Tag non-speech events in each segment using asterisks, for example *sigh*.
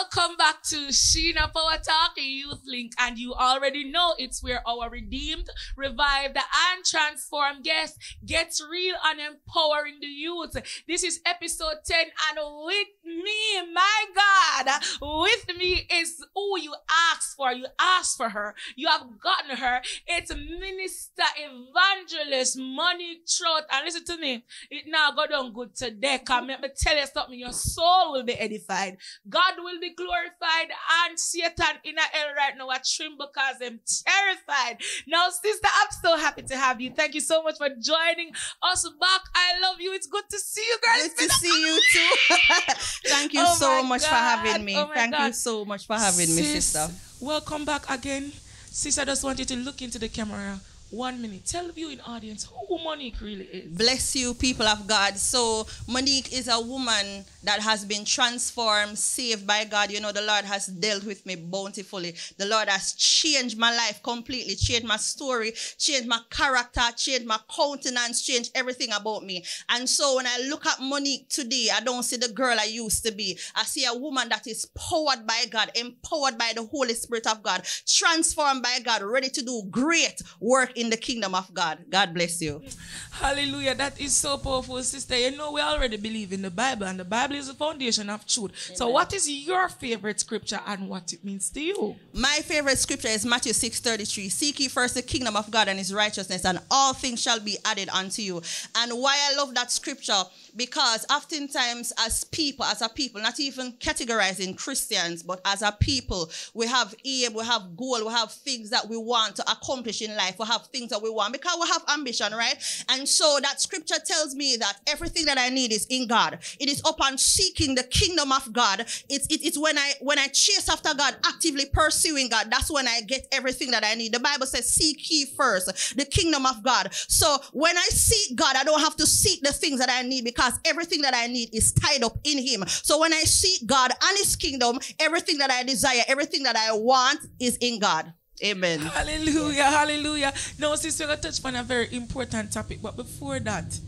Welcome back to Sheena Power Talk Youth Link, and you already know it's where our redeemed, revived, and transformed guests gets real and empowering the youth. This is episode 10, and with me, my God, with me is who you asked for. You asked for her. You have gotten her. It's Minister Evangelist Moni, Trought. And listen to me, it now go down good today. Come, let me tell you something. Your soul will be edified. God will be glorified and Satan in a hell right now at trim because I'm terrified. Now, sister, I'm so happy to have you. Thank you so much for joining us back. I love you. It's good to see you, girl. Good to see you too. *laughs* Thank you *laughs* Oh, oh so much for having me. Oh Thank God. you so much for having me, sister. Welcome back again. Sis, I just want you to look into the camera one minute. Tell the viewing audience who Monique really is. Bless you, people of God. So, Monique is a woman that has been transformed, saved by God. You know, the Lord has dealt with me bountifully. The Lord has changed my life completely, changed my story, changed my character, changed my countenance, changed everything about me. And so, when I look at Monique today, I don't see the girl I used to be. I see a woman that is powered by God, empowered by the Holy Spirit of God, transformed by God, ready to do great work in the kingdom of God. God bless you. Hallelujah. That is so powerful, sister. You know, we already believe in the Bible, and the Bible is the foundation of truth. So, what is your favorite scripture and what it means to you? My favorite scripture is Matthew 6:33. Seek ye first the kingdom of God and his righteousness, and all things shall be added unto you. And why I love that scripture, because oftentimes as people, as a people, not even categorizing Christians, but as a people, we have aim, we have goal, we have things that we want to accomplish in life, we have things that we want because we have ambition, right? And so that scripture tells me that everything that I need is in God. It is upon seeking the kingdom of God. It's it- it's when I when I chase after God, actively pursuing God. That's when I get everything that I need. The Bible says, "Seek ye first the kingdom of God." So when I seek God, I don't have to seek the things that I need because everything that I need is tied up in Him. So when I seek God and His kingdom, everything that I desire, everything that I want is in God. Amen. Hallelujah, hallelujah. Now, sister, we're going to touch on a very important topic, but before that,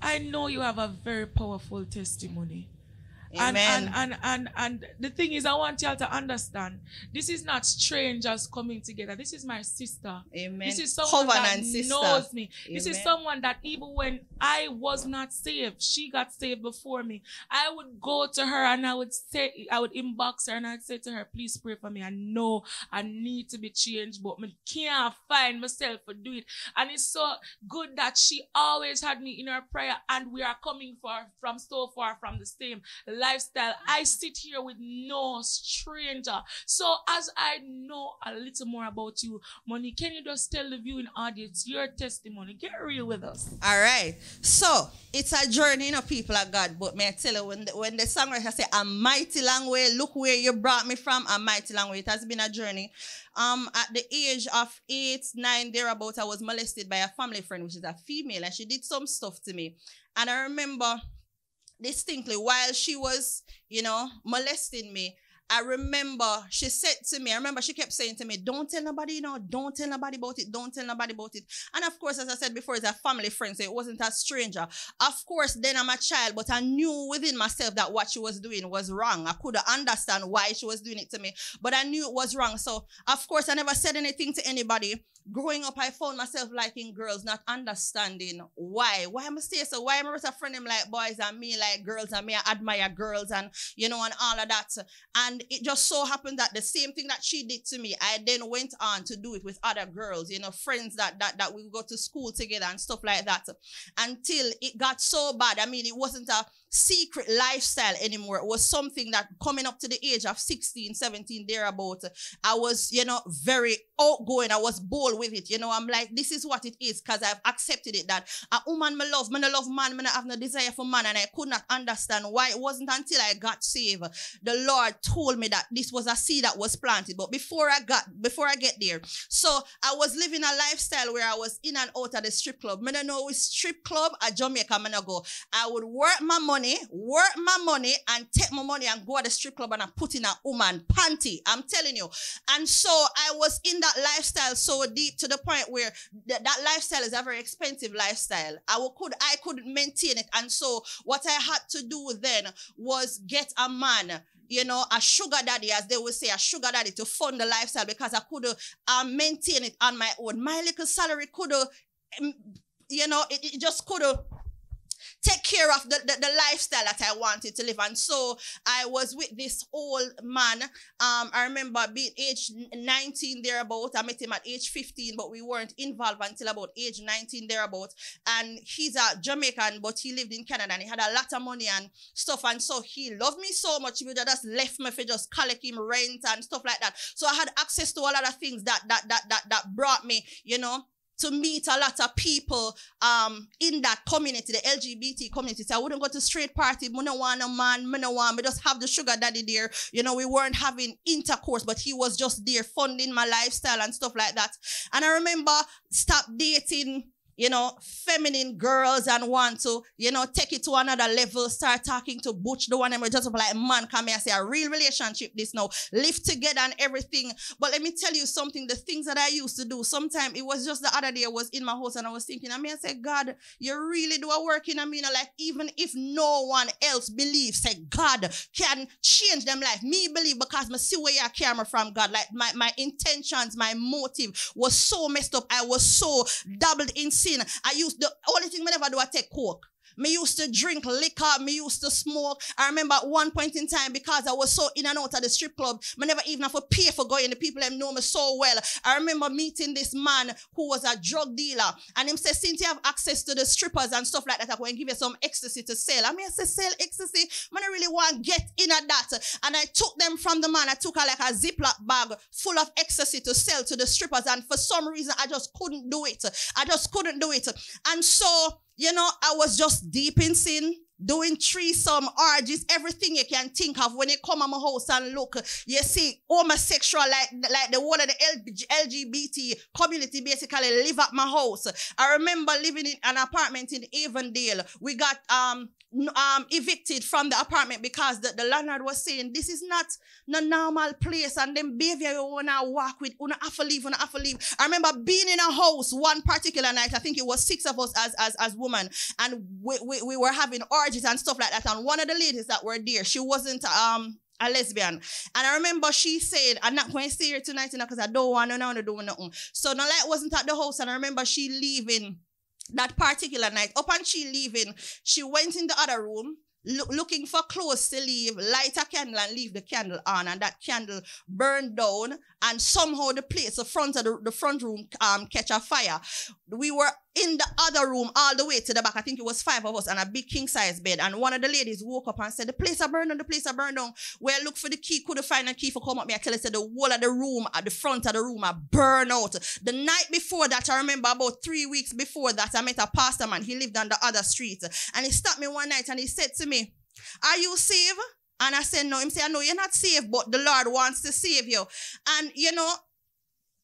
I know you have a very powerful testimony. And, Amen. and, and, and, and the thing is, I want y'all to understand this is not strangers coming together. This is my sister. Amen. This is someone Covenant that sister. knows me. This is someone that even when I was not saved, she got saved before me. I would go to her and I would say, I would inbox her and I'd say to her, please pray for me. I know I need to be changed, but I can't find myself to do it. And it's so good that she always had me in her prayer and we are coming far from so far from the same lifestyle. I sit here with no stranger. So as I know a little more about you, Moni, can you just tell the viewing audience your testimony? Get real with us. All right. So it's a journey, you know, people of God. But may I tell you, when the, when the songwriter say, a mighty long way, look where you brought me from, a mighty long way. It has been a journey. Um, at the age of eight, nine, thereabout, I was molested by a family friend, which is a female, and she did some stuff to me. And I remember distinctly while she was, you know, molesting me. I remember she said to me, I remember she kept saying to me, Don't tell nobody, you know, don't tell nobody about it, don't tell nobody about it. And of course, as I said before, it's a family friend, so it wasn't a stranger. Of course, then I'm a child, but I knew within myself that what she was doing was wrong. I couldn't understand why she was doing it to me, but I knew it was wrong. So, of course, I never said anything to anybody. Growing up, I found myself liking girls, not understanding why. Why am I stay so? Why am I with a friend them like boys and me like girls and me I admire girls and you know and all of that. And it just so happened that the same thing that she did to me, I then went on to do it with other girls, you know, friends that that that we go to school together and stuff like that. Until it got so bad. I mean, it wasn't a secret lifestyle anymore. It was something that coming up to the age of 16, 17, thereabout, I was, you know, very outgoing. I was bold with it. You know, I'm like, this is what it is because I've accepted it that a woman me love, me no love man, me no have no desire for man. And I could not understand why it wasn't until I got saved. The Lord told me that this was a seed that was planted. But before I got, before I get there, so I was living a lifestyle where I was in and out of the strip club. Me don't know which strip club at Jamaica me no go. I would work my money, work my money, and take my money and go to the strip club and I put in a woman panty. I'm telling you. And so I was in that lifestyle so deep to the point where th- that lifestyle is a very expensive lifestyle. I could I couldn't maintain it. And so what I had to do then was get a man you know, a sugar daddy, as they would say, a sugar daddy to fund the lifestyle because I could um, maintain it on my own. My little salary could have, you know, it, it just could take care of the, the, the, lifestyle that I wanted to live. And so I was with this old man. Um, I remember being age 19 thereabout. I met him at age 15, but we weren't involved until about age 19 thereabout. And he's a Jamaican, but he lived in Canada and he had a lot of money and stuff. And so he loved me so much. He just left me for just collect him rent and stuff like that. So I had access to a lot of things that that that that that brought me, you know, to meet a lot of people um in that community, the LGBT community. So I wouldn't go to straight party. Me no want a man, want, me just have the sugar daddy there. You know, we weren't having intercourse, but he was just there funding my lifestyle and stuff like that. And I remember stop dating you know, feminine girls and want to, you know, take it to another level, start talking to Butch, the one and we just like, man, come here, say a real relationship this now, live together and everything. But let me tell you something, the things that I used to do, sometimes it was just the other day I was in my house and I was thinking, I mean, I said, God, you really do a work in I mean, like, even if no one else believes, say, God can change them life. Me believe because I see where you camera from God. Like, my, my intentions, my motive was so messed up. I was so doubled in sin sin. I used the only thing I never do I take coke. Me used to drink liquor. Me used to smoke. I remember at one point in time because I was so in and out of the strip club, me never even have to pay for going. The people them know me so well. I remember meeting this man who was a drug dealer, and him say, "Since you have access to the strippers and stuff like that, I and give you some ecstasy to sell." I mean, I say, "Sell ecstasy." Man, I really want to get in at that, and I took them from the man. I took a, like a Ziploc bag full of ecstasy to sell to the strippers, and for some reason, I just couldn't do it. I just couldn't do it, and so you know, I was just deep in sin, doing threesome, orgies, everything you can think of. When you come on my house and look, you see homosexual, like, like the one of the LGBT community basically live at my house. I remember living in an apartment in Avondale. We got um um, evicted from the apartment because the, the landlord was saying this is not a normal place and then behavior you wanna walk with, wanna have to leave, wanna have to leave. I remember being in a house one particular night, I think it was six of us as as as women, and we, we, we were having orgies and stuff like that. And one of the ladies that were there, she wasn't um a lesbian. And I remember she said, I'm not going to stay here tonight because I don't want to know to do nothing. So the light wasn't at the house, and I remember she leaving that particular night, upon she leaving, she went in the other room, lo- looking for clothes to leave, light a candle and leave the candle on, and that candle burned down, and somehow the place, the front of the, the front room, um, catch a fire. We were in the other room all the way to the back. I think it was five of us and a big king size bed. And one of the ladies woke up and said, The place are burned the place are burned down. Where look for the key, couldn't find a key for come up me. I tell her, said the wall of the room at the front of the room are burned out. The night before that, I remember about three weeks before that, I met a pastor man. He lived on the other street. And he stopped me one night and he said to me, Are you saved? And I said, No. Him say, I know you're not saved, but the Lord wants to save you. And you know,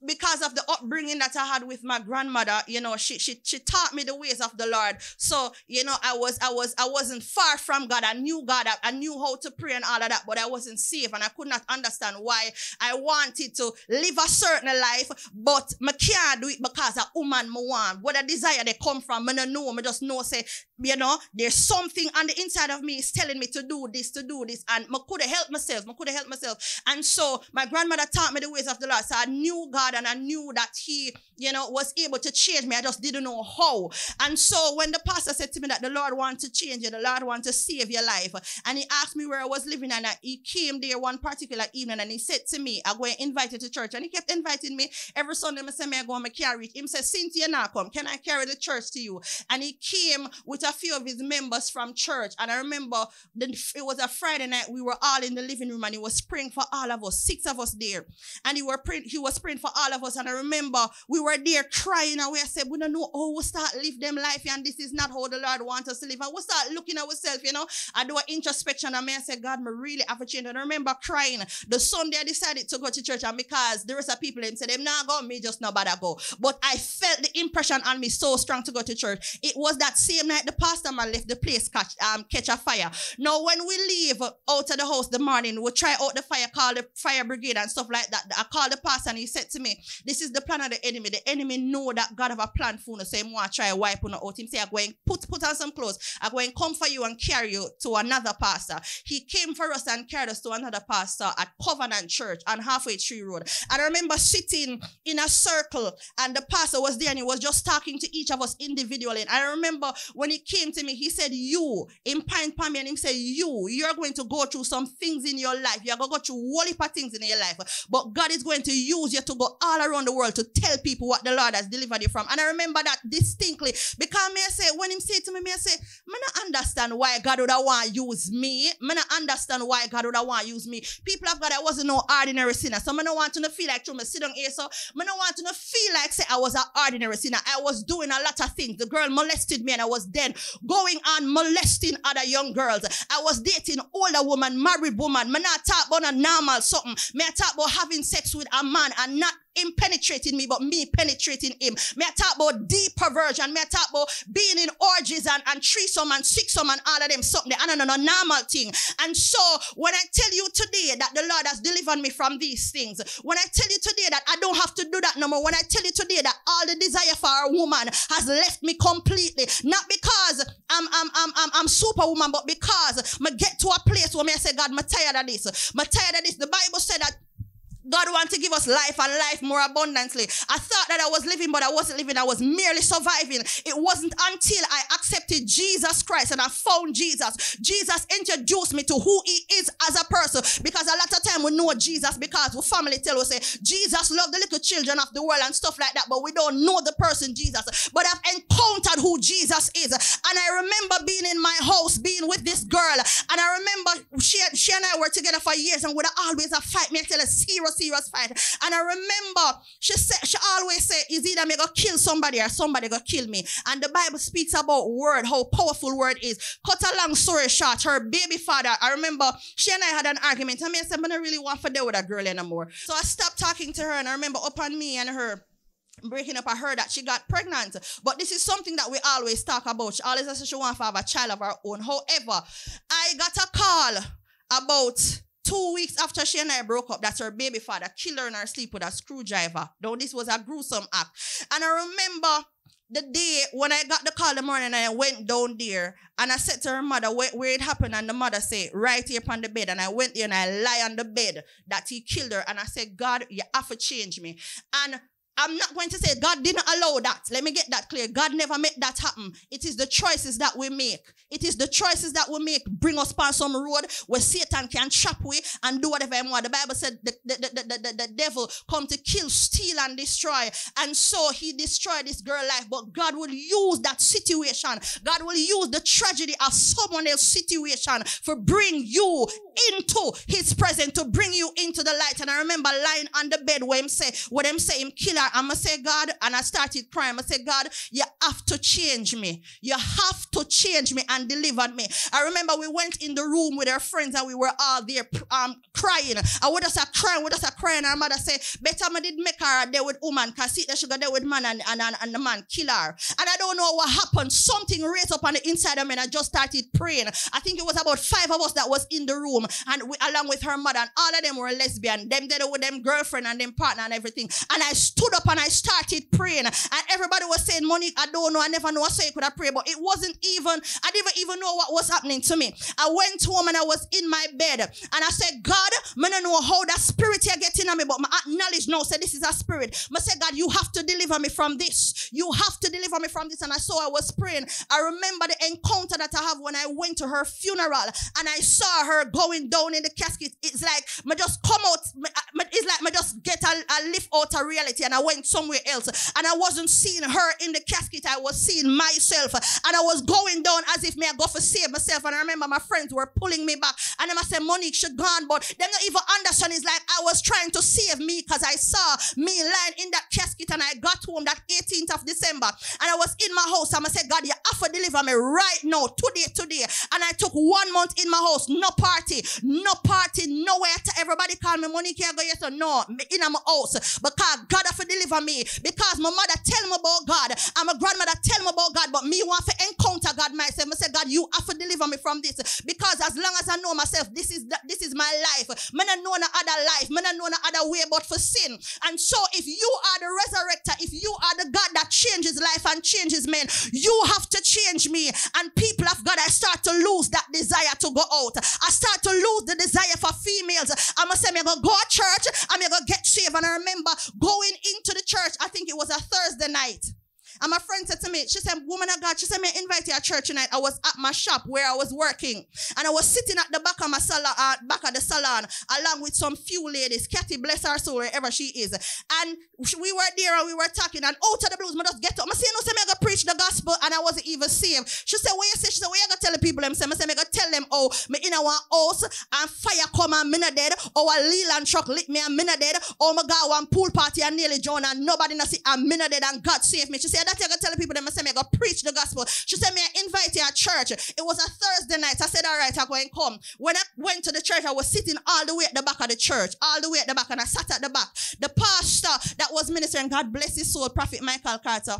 because of the upbringing that I had with my grandmother, you know, she she she taught me the ways of the Lord. So, you know, I was I was I wasn't far from God. I knew God. I, I knew how to pray and all of that, but I wasn't safe and I could not understand why I wanted to live a certain life, but I can't do it because a woman me want. What a desire they come from, I don't know. I just know say, you know, there's something on the inside of me is telling me to do this, to do this, and I could have helped myself. I could have helped myself. And so my grandmother taught me the ways of the Lord. So I knew God and I knew that He, you know, was able to change me. I just didn't know how. And so when the pastor said to me that the Lord wants to change you, the Lord wants to save your life, and he asked me where I was living, and I, he came there one particular evening and he said to me, I'm going to invite you to church. And he kept inviting me every Sunday. I said, I go and carry it. Him said, Cynthia, now come. Can I carry the church to you? And he came with a few of his members from church. And I remember the, it was a Friday night. We were all in the living room and he was praying for all of us, six of us there. And he, were praying, he was praying for all of us. And I remember we were there crying and we said, we don't know how we start live them life and this is not how the Lord wants us to live. And we start looking at ourselves, you know. I do an introspection and I say, God, me really have a change. And I remember crying. The Sunday I decided to go to church and because there was a people and said, them not go, me just not I go. But I felt the impression on me so strong to go to church. It was that same night the pastor man left the place catch um catch a fire. Now when we leave out of the house the morning, we try out the fire, call the fire brigade and stuff like that. I called the pastor and he said to me, me, this is the plan of the enemy. The enemy know that God have a plan for. Say, so want try wipe on out. Him say, I'm going put put on some clothes. I'm going come for you and carry you to another pastor. He came for us and carried us to another pastor at Covenant Church on Halfway Tree Road. And I remember sitting in a circle and the pastor was there and he was just talking to each of us individually. And I remember when he came to me, he said, You in Pine Palm, and he said, You, you're going to go through some things in your life. You're going to go through whole heap of things in your life. But God is going to use you to go all around the world to tell people what the Lord has delivered you from. And I remember that distinctly because me I say, when him say to me, me I say, I not understand why God would want to use me. I not understand why God would want to use me. People of God, I wasn't no ordinary sinner. So I don't want to no feel like to me sit down here. So I don't want to no feel like say I was an ordinary sinner. I was doing a lot of things. The girl molested me and I was then going on molesting other young girls. I was dating older woman, married woman. Me not talk about a normal something. Me I talk about having sex with a man and not him penetrating me, but me penetrating him. May I talk about deep perversion. May I talk about being in orgies and, and threesome and sixsome and all of them something. And no, no, normal thing. And so when I tell you today that the Lord has delivered me from these things, when I tell you today that I don't have to do that no more, when I tell you today that all the desire for a woman has left me completely, not because I'm I'm I'm I'm, I'm superwoman, but because I get to a place where I say, God, I'm tired of this. I'm tired of this. The Bible said that God wants to give us life and life more abundantly. I thought that I was living, but I wasn't living. I was merely surviving. It wasn't until I accepted Jesus Christ and I found Jesus. Jesus introduced me to who he is as a person. Because a lot of time we know Jesus because we family tell us say Jesus loved the little children of the world and stuff like that, but we don't know the person Jesus. But I've encountered who Jesus is. And I remember being in my house, being with this girl. And I remember she, she and I were together for years and would always a fight me a serious serious fight. And I remember she said she always said, "Is either me go kill somebody or somebody go kill me." And the Bible speaks about word, how powerful word is. Cut a long story short, her baby father. I remember she and I had an argument. And me I said, "I don't really want to deal with a girl anymore." So I stopped talking to her, and I remember upon me and her breaking up, I heard that she got pregnant. But this is something that we always talk about. She always says she wants to have a child of her own. However, I got a call about Two weeks after she and I broke up, that's her baby father killed her in her sleep with a screwdriver. Though this was a gruesome act. And I remember the day when I got the call the morning and I went down there and I said to her mother where, where it happened and the mother said right here upon the bed and I went there and I lie on the bed that he killed her and I said God you have to change me and I'm not going to say God didn't allow that. Let me get that clear. God never made that happen. It is the choices that we make. It is the choices that we make bring us past some road where Satan can trap we and do whatever he want. The Bible said the, the, the, the, the, devil come to kill, steal, and destroy. And so he destroyed this girl life. But God will use that situation. God will use the tragedy of someone else's situation for bring you into his presence, to bring you into the light. And I remember lying on the bed where him say, what him say him kill her. I'm going say, God, and I started crying. I say, God, you have to change me. You have to change me and deliver me. I remember we went in the room with our friends and we were all there um, crying. I would just crying, we just crying. And our mother say, better I did make her there with woman because see that she got there with man and, and, and, and the man kill her. And I don't know what happened. Something raised up on the inside of me and I just started praying. I think it was about five of us that was in the room and we, along with her mother and all of them were lesbian. Them there with them girlfriend and them partner and everything. And I stood up and I started praying. And everybody was saying, Monique, I don't know. I never know. I you could have prayed. But it wasn't even, I didn't even know what was happening to me. I went home and I was in my bed. And I said, God, I don't know how that spirit here getting on me. But my acknowledge no, say this is a spirit. I said, God, you have to deliver me from this. You have to deliver me from this. And I saw I was praying. I remember the encounter that I have when I went to her funeral and I saw her going down in the casket. It's like, I just come out. Uh, it's like, I just get a, a lift out of reality and I went somewhere else. And I wasn't seeing her in the casket. I was seeing myself. And I was going down as if me I go for save myself. And I remember my friends were pulling me back. And then I said, Monique, she gone. But they not even understand. It's like I was trying to save me because I saw me lying in that casket and I got home that 18th of December. And I was in my house. And I said, God, you have to deliver me right now, today, today. And I took one month in my house. No party, no party, nowhere. To everybody call me Monique. I go, yes or no. Me in my house. Because God have to deliver me. Because my mother tell me about God. And my grandmother tell me about God. But me want to encounter God myself. I said, God, you have to deliver me from this. Because as long as I know myself, this is the, this is my life. Man, I know no other life. Man, I know no other way but for sin. And so if you are the resurrector, if you are the God that changes life and changes men, you have to change me. And people of God, I start to lose that desire to go out. I start to lose the desire for females. I'm gonna say, I'm gonna go to church, I'm gonna get saved. And I remember going into the church, I think it was a Thursday night. And my friend said to me, she said, Woman of God, she said, I invite you to church tonight. I was at my shop where I was working. And I was sitting at the back of my salon, uh, back of the salon, along with some few ladies. Kathy, bless her soul, wherever she is. And we were there and we were talking. And out of the blues, I just get up. I say, no, say, I'm going to preach the gospel. And I wasn't even saved. She said, What you say? She said, What you going to tell the people? I say, I I'm going to tell them, oh, me in our house and fire come and me not dead. Or a Leyland truck lit me and me dead. Oh my God, one pool party and nearly joined and nobody not see and me dead and God saved me. She said, That you to tell people, them I say, me go preach the gospel. She said, me I invite you at church. It was a Thursday night. I said, all right, I'm going to come. When I went to the church, I was sitting all the way at the back of the church, all the way at the back, and I sat at the back. The pastor that was ministering, God bless his soul, Prophet Michael Carter.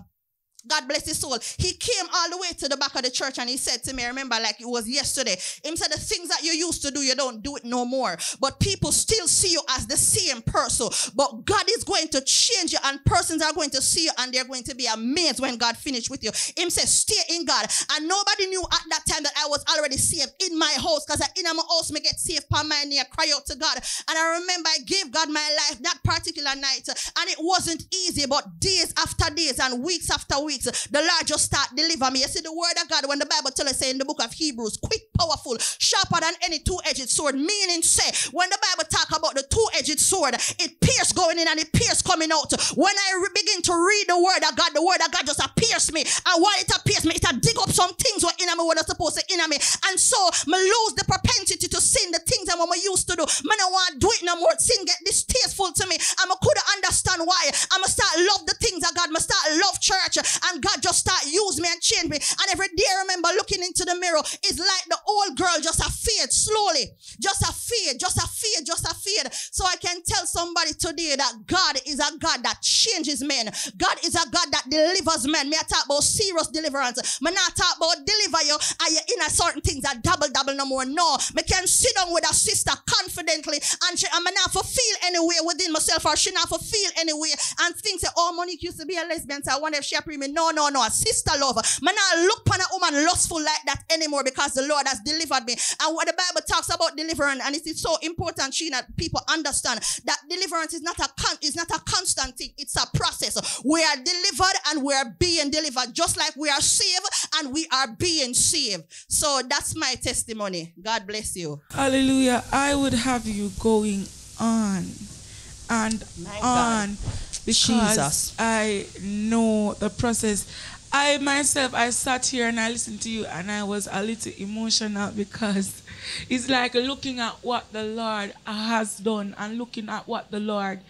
God bless his soul. He came all the way to the back of the church and he said to me, I remember like it was yesterday. He said, The things that you used to do, you don't do it no more. But people still see you as the same person. But God is going to change you, and persons are going to see you and they're going to be amazed when God finished with you. Him said, Stay in God. And nobody knew at that time that I was already saved in my house because I in my house, me get saved by my near, cry out to God. And I remember I gave God my life that particular night. And it wasn't easy, but days after days and weeks after weeks weeks, the Lord just start deliver me. You see the word of God when the Bible tell us say in the book of Hebrews, quick, powerful, sharper than any two-edged sword. Meaning say, when the Bible talk about the two-edged sword, it pierce going in and it pierce coming out. When I begin to read the word of God, the word of God just appears me. And while it appears me, it a dig up some things what in me what are supposed to in me. And so me lose the propensity to sin, the things that I used to do. Man, I want to do it no more. Sin get distasteful to me. I'm a could understand why. I'm start love the things of God. I'm start love church. And God just start use me and change me. And every day I remember looking into the mirror, it's like the old girl just a fade slowly. Just a fade, just a fade, just a fade. So I can tell somebody today that God is a God that changes men. God is a God that delivers men. Me I talk about serious deliverance. Me not talk about deliver you and you in a certain things that double double no more. No. Me can sit down with a sister confidently and she, I'm not for feel anywhere within myself or she not for feel anywhere and think say, oh Monique used to be a lesbian so I wonder if she approve me. No, no, no, a sister love. Man, I look upon a woman lustful like that anymore because the Lord has delivered me. And what the Bible talks about deliverance, and it is so important, Sheena, people understand that deliverance is not a con- is not a constant thing, it's a process. We are delivered and we are being delivered, just like we are saved and we are being saved. So that's my testimony. God bless you. Hallelujah. I would have you going on and My on God. Because Jesus. I know the process. I myself, I sat here and I listened to you and I was a little emotional because it's like looking at what the Lord has done and looking at what the Lord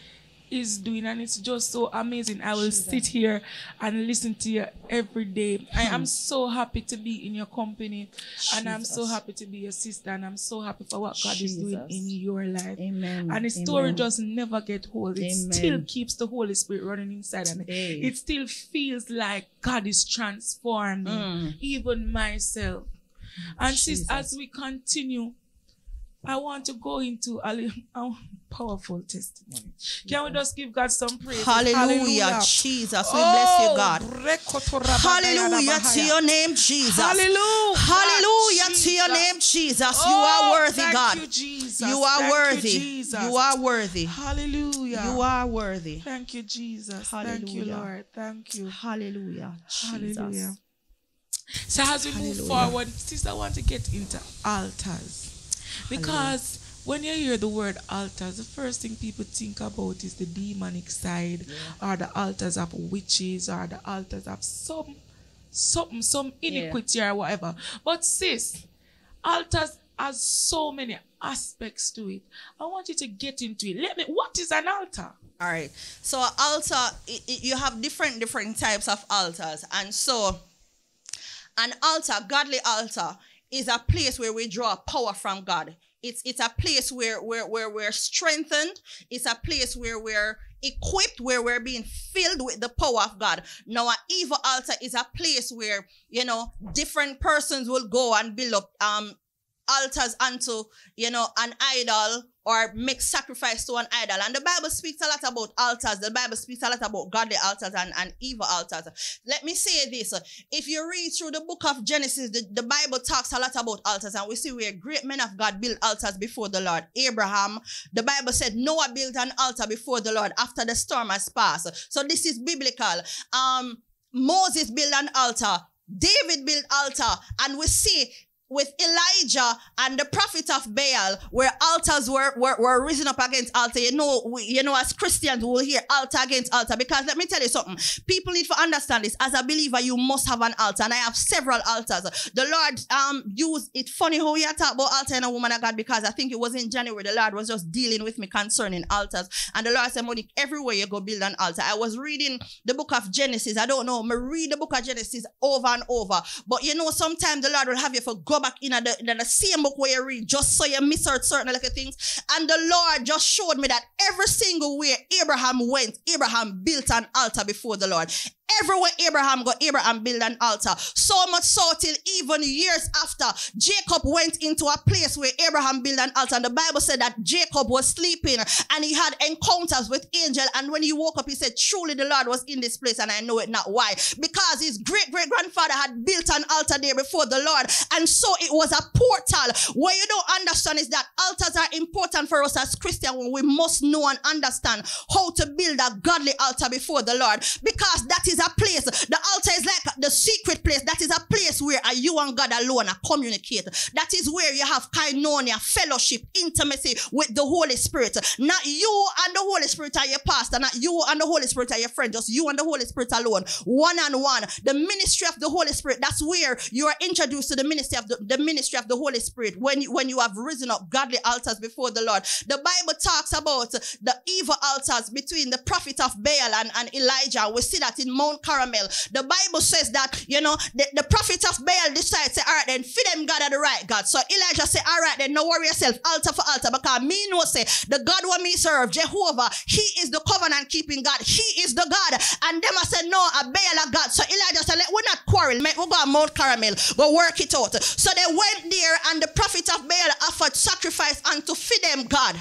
is doing and it's just so amazing. I will sit here and listen to you every day. I am so happy to be in your company and I'm so happy to be your sister and I'm so happy for what God is doing in your life. Amen. And the story Amen. just never get old. It Amen. still keeps the Holy Spirit running inside and. Hey. It still feels like God is transforming Mm. even myself. And sis, as we continue, I want to go into a, *laughs* powerful testimony. Can we just give God some praise? Hallelujah, Jesus. We bless you, oh, God. Hallelujah to your name, Jesus. Hallelujah. Hallelujah to your name, Jesus. You Oh, are worthy, God. You, Jesus. You are Thank worthy. Jesus. You are worthy. Hallelujah. You are worthy. Thank you, Jesus. Thank you, Hallelujah. Lord. Thank you. Hallelujah. Hallelujah. Jesus. So as we move forward, sister, I want to get into altars. Because when you hear the word altars, the first thing people think about is the demonic side or the altars of witches or the altars of some some, some iniquity or whatever. But sis, altars has so many aspects to it. I want you to get into it. Let me what is an altar? All right. So altar, it, it- you have different different types of altars, and so an altar, godly altar, is a place where we draw power from God. It's it's a place where where where we're strengthened. It's a place where we're equipped, where we're being filled with the power of God. Now, an evil altar is a place where, you know, different persons will go and build up um altars unto, you know, an idol or make sacrifice to an idol. And the Bible speaks a lot about altars. The Bible speaks a lot about godly altars and, and evil altars. Let me say this. If you read through the book of Genesis, the, the Bible talks a lot about altars, and we see where great men of God built altars before the Lord. Abraham, the Bible said Noah built an altar before the Lord after the storm has passed. So this is biblical. Um, Moses built an altar. David built altar, and we see with Elijah and the prophet of Baal, where altars were, were, were risen up against altar. You know, we, you know, as Christians, we'll hear altar against altar. Because let me tell you something. People need to understand this. As a believer, you must have an altar. And I have several altars. The Lord um used it funny how you talk about altar and a woman of God, because I think it was in January. The Lord was just dealing with me concerning altars. And the Lord said, Monique, everywhere you go build an altar. I was reading the book of Genesis. I don't know. I read the book of Genesis over and over. But you know, sometimes the Lord will have you for go back in the, in the same book where you read just so you miss out certain little things. And the Lord just showed me that every single way Abraham went, Abraham built an altar before the Lord. Everywhere Abraham go, Abraham built an altar. So much so till even years after, Jacob went into a place where Abraham built an altar. And the Bible said that Jacob was sleeping and he had encounters with angel. And when he woke up, he said, truly the Lord was in this place and I know it not. Why? Because his great great grandfather had built an altar there before the Lord. And so it was a portal. What you don't understand is that altars are important for us as Christians when we must know and understand how to build a godly altar before the Lord. Because that is a place. The altar is like the secret place. That is a place you and God alone are communicate. That is where you have koinonia, fellowship, intimacy with the Holy Spirit. Not you and the Holy Spirit are your pastor. Not you and the Holy Spirit are your friend. Just you and the Holy Spirit alone. One on one. The ministry of the Holy Spirit. That's where you are introduced to the ministry of the, the ministry of the Holy Spirit. When you, when you have risen up godly altars before the Lord. The Bible talks about the evil altars between the prophet of Baal and, and Elijah. We see that in Mount Carmel. The Bible says that, you know, the, the prophet of Baal decides, say, all right, then feed them God are the right God. So Elijah say, all right, then no worry yourself, altar for altar, because me know say, the God who me serve, Jehovah, he is the covenant keeping God. He is the God. And them I say, no, a Baal a God. So Elijah said, let we not quarrel, mate. we go on Mount Carmel, go work it out. So they went there and the prophet of Baal offered sacrifice unto feed them God.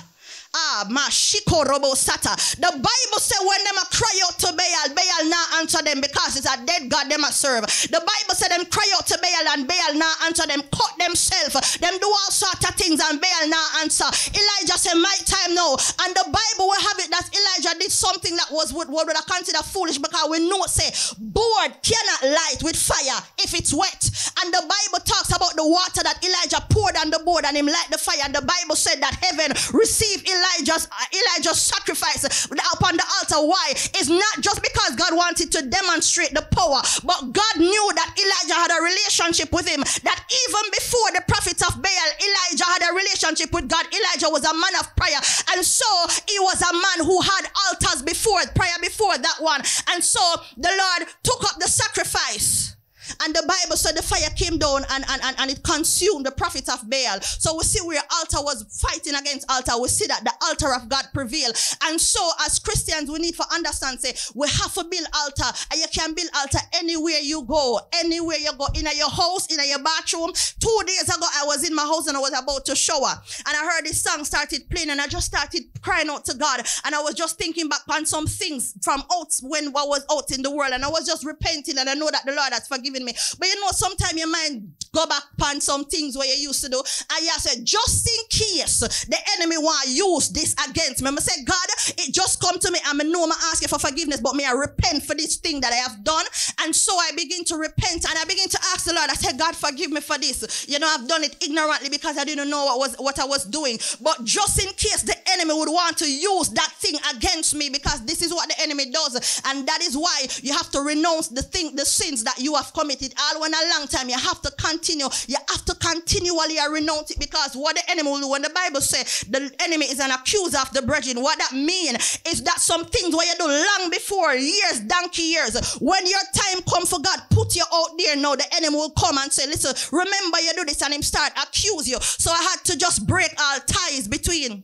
Ah, mashiko robo sata. The Bible said when them a cry out to Baal, Baal not answer them because it's a dead God them a serve. The Bible said them cry out to Baal and Baal not answer them, cut themselves, them do all sort of things and Baal not answer. Elijah said, my time now. And the Bible will have it that Elijah did something that was what, would I consider foolish because we know say board cannot light with fire if it's wet. And the Bible talks about the water that Elijah poured on the board and him light the fire. And the Bible said that heaven received Elijah Elijah's uh, Elijah's sacrifice upon the altar. Why? It's not just because God wanted to demonstrate the power, but God knew that Elijah had a relationship with him. That even before the prophets of Baal, Elijah had a relationship with God. Elijah was a man of prayer, and so he was a man who had altars before prayer before that one. And so the Lord took up the sacrifice. And the Bible said the fire came down and, and, and, and it consumed the prophets of Baal. So we see where altar was fighting against altar. We see that the altar of God prevailed. And so as Christians, we need to understand, say, we have to build altar. And you can build altar anywhere you go. Anywhere you go. In your house, in your bathroom. Two days ago, I was in my house and I was about to shower. And I heard this song started playing and I just started crying out to God. And I was just thinking back on some things from out when I was out in the world. And I was just repenting and I know that the Lord has forgiven me. But you know, sometimes your mind go back on some things where you used to do. And you say, just in case the enemy want to use this against me. I say, God, it just come to me. I know I'm asking for forgiveness, but may I repent for this thing that I have done. And so I begin to repent and I begin to ask the Lord, I said, God, forgive me for this. You know, I've done it ignorantly because I didn't know what was what I was doing. But just in case the enemy would want to use that thing against me, because this is what the enemy does. And that is why you have to renounce the thing, the sins that you have committed it all when a long time. You have to continue. You have to continually renounce it because what the enemy will do when the Bible says the enemy is an accuser of the brethren, what that mean is that some things where you do long before, years, donkey years, when your time come for God, put you out there now, the enemy will come and say, listen, remember you do this and him start accuse you. So I had to just break all ties between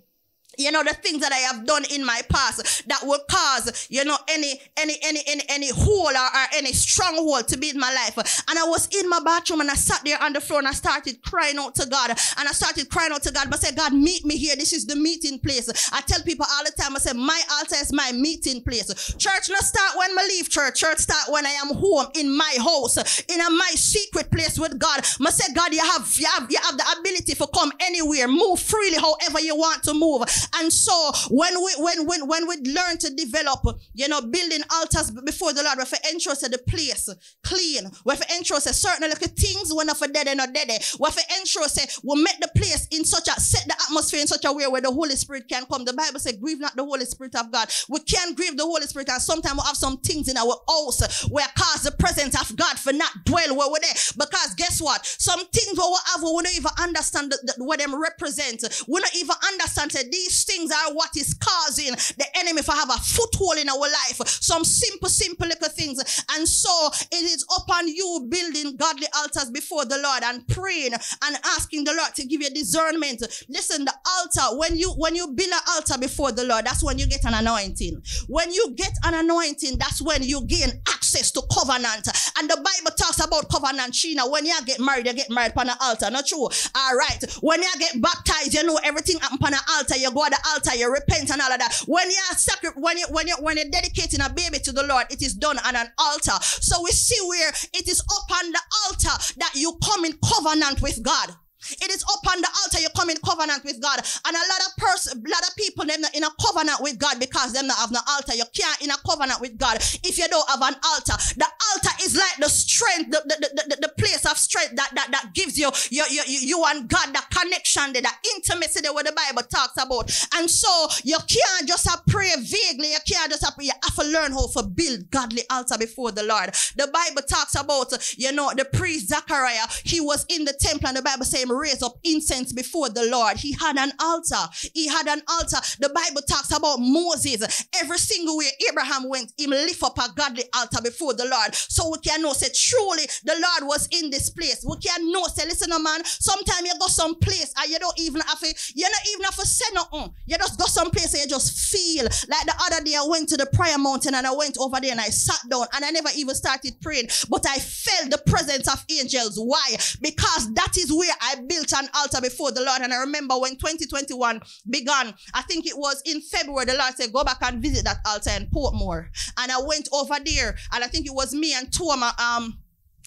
you know the things that I have done in my past that will cause you know any any any any any hole or, or, any stronghold to be in my life. And I was in my bathroom and I sat there on the floor and I started crying out to God. And I started crying out to God. But I said God meet me here. This is the meeting place. I tell people all the time I say my altar is my meeting place. Church not start when I leave church. Church start when I am home in my house in a my secret place with God. I say God you have you have you have the ability to come anywhere. Move freely however you want to move and so when we when when when we learn to develop, you know, building altars before the Lord, we have to ensure the place clean. We have to ensure certain little things when for dead and not dead. We have to ensure say we make the place in such a set the atmosphere in such a way where the Holy Spirit can come. The Bible says, grieve not the Holy Spirit of God. We can't grieve the Holy Spirit, and sometimes we have some things in our house where cause the presence of God for not dwell where we're there. Because guess what? Some things we will have, we don't even understand the, the, what them represent. We don't even understand say, these these things are what is causing the enemy to have a foothold in our life. Some simple, simple little things. And so it is upon you building godly altars before the Lord and praying and asking the Lord to give you discernment. Listen, the altar, when you when you build an altar before the Lord, that's when you get an anointing. When you get an anointing, that's when you gain access to covenant. And the Bible talks about covenant, Sheena. When you get married, you get married on an altar. Not true. All right. When you get baptized, you know everything happen on an altar. You go the altar, you repent and all of that. When you're sacri- when you when you when you're dedicating a baby to the Lord, it is done on an altar. So we see where it is upon the altar that you come in covenant with God. It is upon the altar you come in covenant with God. And a lot of person, lot of people them in a covenant with God because them not have no altar. You can't in a covenant with God if you don't have an altar. The altar is like the strength, the, the, the, the, place of strength that, that, that gives you, you, you, you and God, the connection there, the intimacy there what the Bible talks about. And so you can't just pray vaguely. You can't just have, you have to learn how to build godly altar before the Lord. The Bible talks about, you know, the priest Zachariah, he was in the temple and the Bible saying raise up incense before the Lord. He had an altar. He had an altar. The Bible talks about Moses. Every single way Abraham went, him lift up a godly altar before the Lord. So we can know, say, truly the Lord was in this place. We can know, say, listen, man, sometimes you go some place and you don't even have to, you don't even have to say nothing. You just go some place and you just feel. Like the other day I went to the prayer mountain and I went over there and I sat down and I never even started praying, but I felt the presence of angels. Why? Because that is where I built an altar before the Lord. And I remember when 2021 began, I think it was in February, the Lord said, go back and visit that altar in Portmore. And I went over there, and I think it was me and two of my um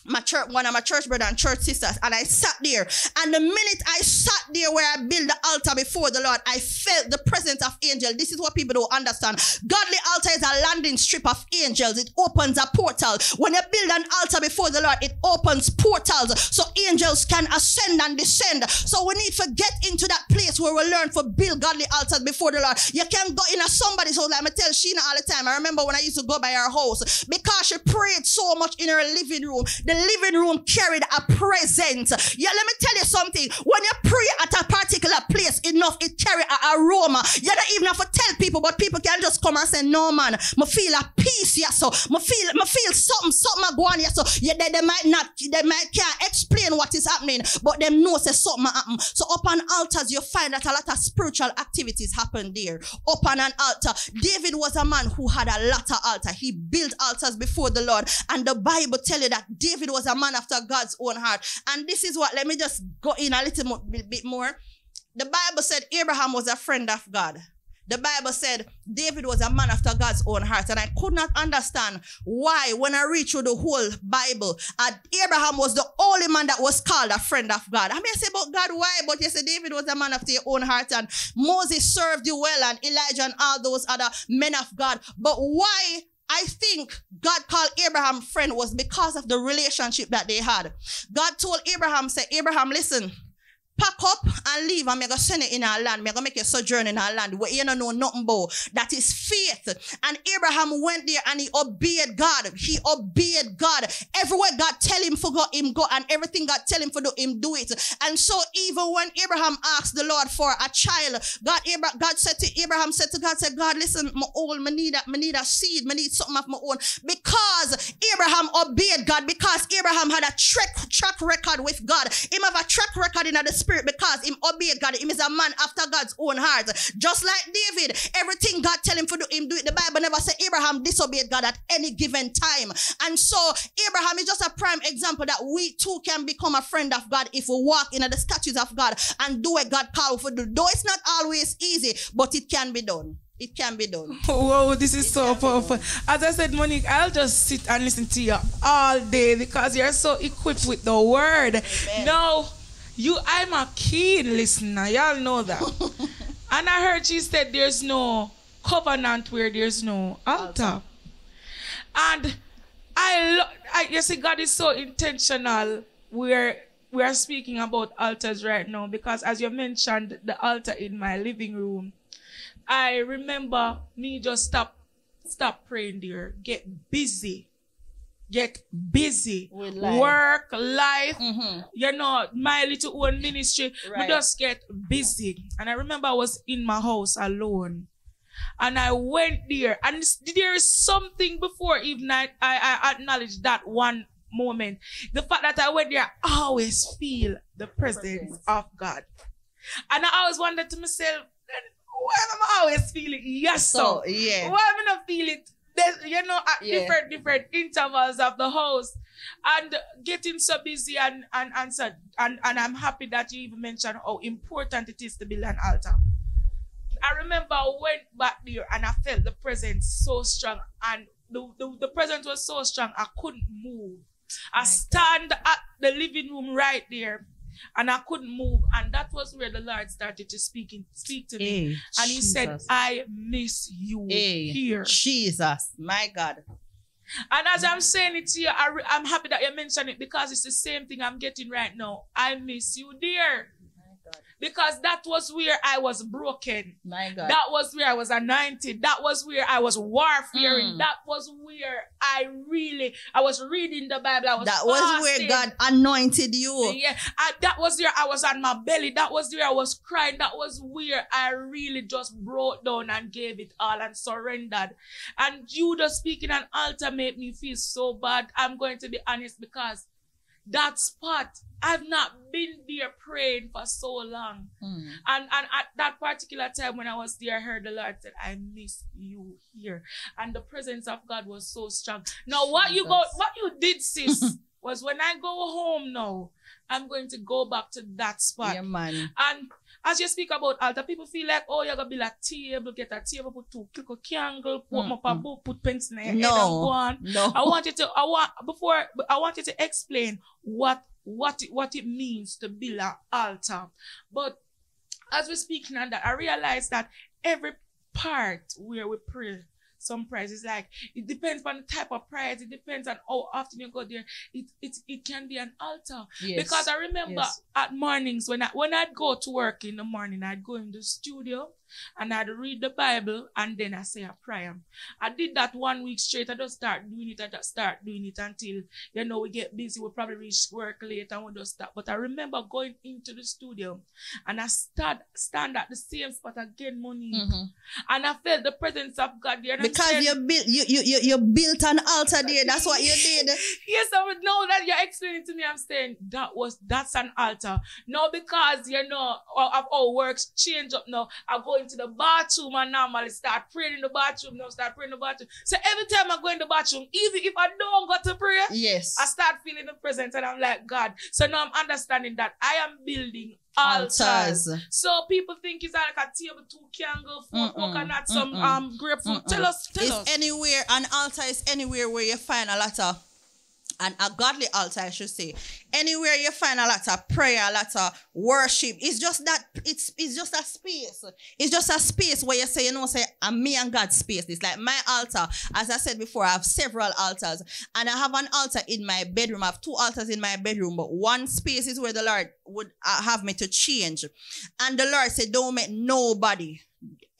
my church, one of my church brother and church sisters, and I sat there. And the minute I sat there where I built the altar before the Lord, I felt the presence of angel. This is what people don't understand. Godly altar is a landing strip of angels. It opens a portal. When you build an altar before the Lord, it opens portals so angels can ascend and descend. So we need to get into that place where we learn to build godly altars before the Lord. You can go in a somebody's house. I'm tell Sheena all the time. I remember when I used to go by her house because she prayed so much in her living room. The the living room carried a present. Yeah, let me tell you something. When you pray at a particular place enough, it carry a aroma. You don't even have to tell people, but people can just come and say, no man, me feel a peace, yeah, so me feel, me feel something, something going yeah, so yeah, they, they might not, they might can't explain what is happening, but them know say something happen. So upon altars, you find that a lot of spiritual activities happen there. Up on an altar, David was a man who had a lot of altar. He built altars before the Lord, and the Bible tell you that David David was a man after God's own heart. And this is what, let me just go in a little bit more. The Bible said Abraham was a friend of God. The Bible said David was a man after God's own heart. And I could not understand why, when I read through the whole Bible, uh, Abraham was the only man that was called a friend of God. I mean, I say, but God, why? But you say David was a man after your own heart, and Moses served you well, and Elijah and all those other men of God. But why I think God called Abraham friend was because of the relationship that they had. God told Abraham, say, Abraham, listen, pack up and leave and me go send it in our land. Me go make a sojourn in our land where you don't know nothing about. That is faith. And Abraham went there and he obeyed God. He obeyed God. Everywhere God tell him for go, him go and everything God tell him for do him do it. And so even when Abraham asked the Lord for a child, God Abraham, God said to Abraham said to God said God listen my old me need a, me need a seed me need something of my own because Abraham obeyed God because Abraham had a track track record with God. Him have a track record in the spirit because him obeyed God. Him is a man after God's own heart. Just like David, everything God tell him to do, him do it. The Bible never say Abraham disobeyed God at any given time. And so Abraham is just a prime example that we too can become a friend of God if we walk in the statutes of God and do what God called for do. Though it's not always easy, but it can be done. It can be done. *laughs* Whoa, this is so powerful. As I said, Monique, I'll just sit and listen to you all day because you're so equipped with the word. Amen. No, you I'm a keen listener. Y'all know that. *laughs* and I heard she said there's no covenant where there's no altar. And I, lo- I you see, God is so intentional. We're we are speaking about altars right now because, as you mentioned, the altar in my living room. I remember me just stop, stop praying there. Get busy, get busy. With life. Work, life. Mhm. You know, my little own ministry. We just get busy. And I remember I was in my house alone. And I went there, and there is something before even I, I, I acknowledge that one moment. The fact that I went there, I always feel the presence of God. And I always wondered to myself, "Then why am I always feeling yes, So so? yeah. Why am I not feel it? There's, you know, at Yeah. different different intervals of the house, and getting so busy and and and, so, and and I'm happy that you even mentioned how important it is to build an altar. I remember I went back there and I felt the presence so strong, and the, the, the presence was so strong I couldn't move. I God. stand at the living room right there, and I couldn't move, and that was where the Lord started to speak in, speak to me, and He said, "I miss you Hey, here." Jesus, my God. And as I'm saying it to you, I, I'm happy that you mentioned it because it's the same thing I'm getting right now. I miss you, dear. Because that was where I was broken. My God. That was where I was anointed. That was where I was warfaring. Mm. That was where I really, I was reading the Bible. I was that was where. God anointed you. Yeah, I, that was where I was on my belly. That was where I was crying. That was where I really just broke down and gave it all and surrendered. And you just speaking an altar made me feel so bad. I'm going to be honest because that spot, I've not been there praying for so long. Mm. And and at that particular time when I was there, I heard the Lord said, I miss you here. And the presence of God was so strong. Now what you go what you did, sis, *laughs* was when I go home now, I'm going to go back to that spot. Yeah, man. And as you speak about altar, people feel like, oh, you're gonna be like table, get a table, put two click a candle, put Mm, up a mm. book, put pencil in your head and No. go on. No. I want you to I want before I want you to explain what what it, what it means to build an altar. But as we're speaking on that, I realize that every part where we pray, some is like it depends on the type of prayers, it depends on how often you go there. It it, it can be an altar. Yes. Because I remember Yes. at mornings when I when I'd go to work in the morning, I'd go in the studio and I'd read the Bible and then I say a prayer. I did that one week straight. I just start doing it. I just start doing it until you know we get busy. We'll probably reach work late and we just stop. But I remember going into the studio and I start stand at the same spot again, Moni, Mhm. and I felt the presence of God there. Because saying- you built you, you you you built an altar there. That's what you did. *laughs* Yes, I would know that you're explaining to me. I'm saying that was that's an altar. No, because you know of how works change up now. I go into the bathroom and normally start praying in the bathroom. Now start praying in the bathroom. So every time I go in the bathroom, even if I don't go to prayer, Yes. I start feeling the presence and I'm like, God. So now I'm understanding that I am building altars. Altars. So people think it's like a table, two candle, four Mm-mm, coconut, some mm-mm, um grapefruit. mm-mm. Tell us, tell us. Anywhere, an altar is anywhere where you find a lot of, and a godly altar, I should say. Anywhere you find a lot of prayer, a lot of worship. It's just that, it's it's just a space. It's just a space where you say, you know, say, I'm me and God space. It's like my altar. As I said before, I have several altars. And I have an altar in my bedroom. I have two altars in my bedroom, but one space is where the Lord would uh, have me to change. And the Lord said, don't make nobody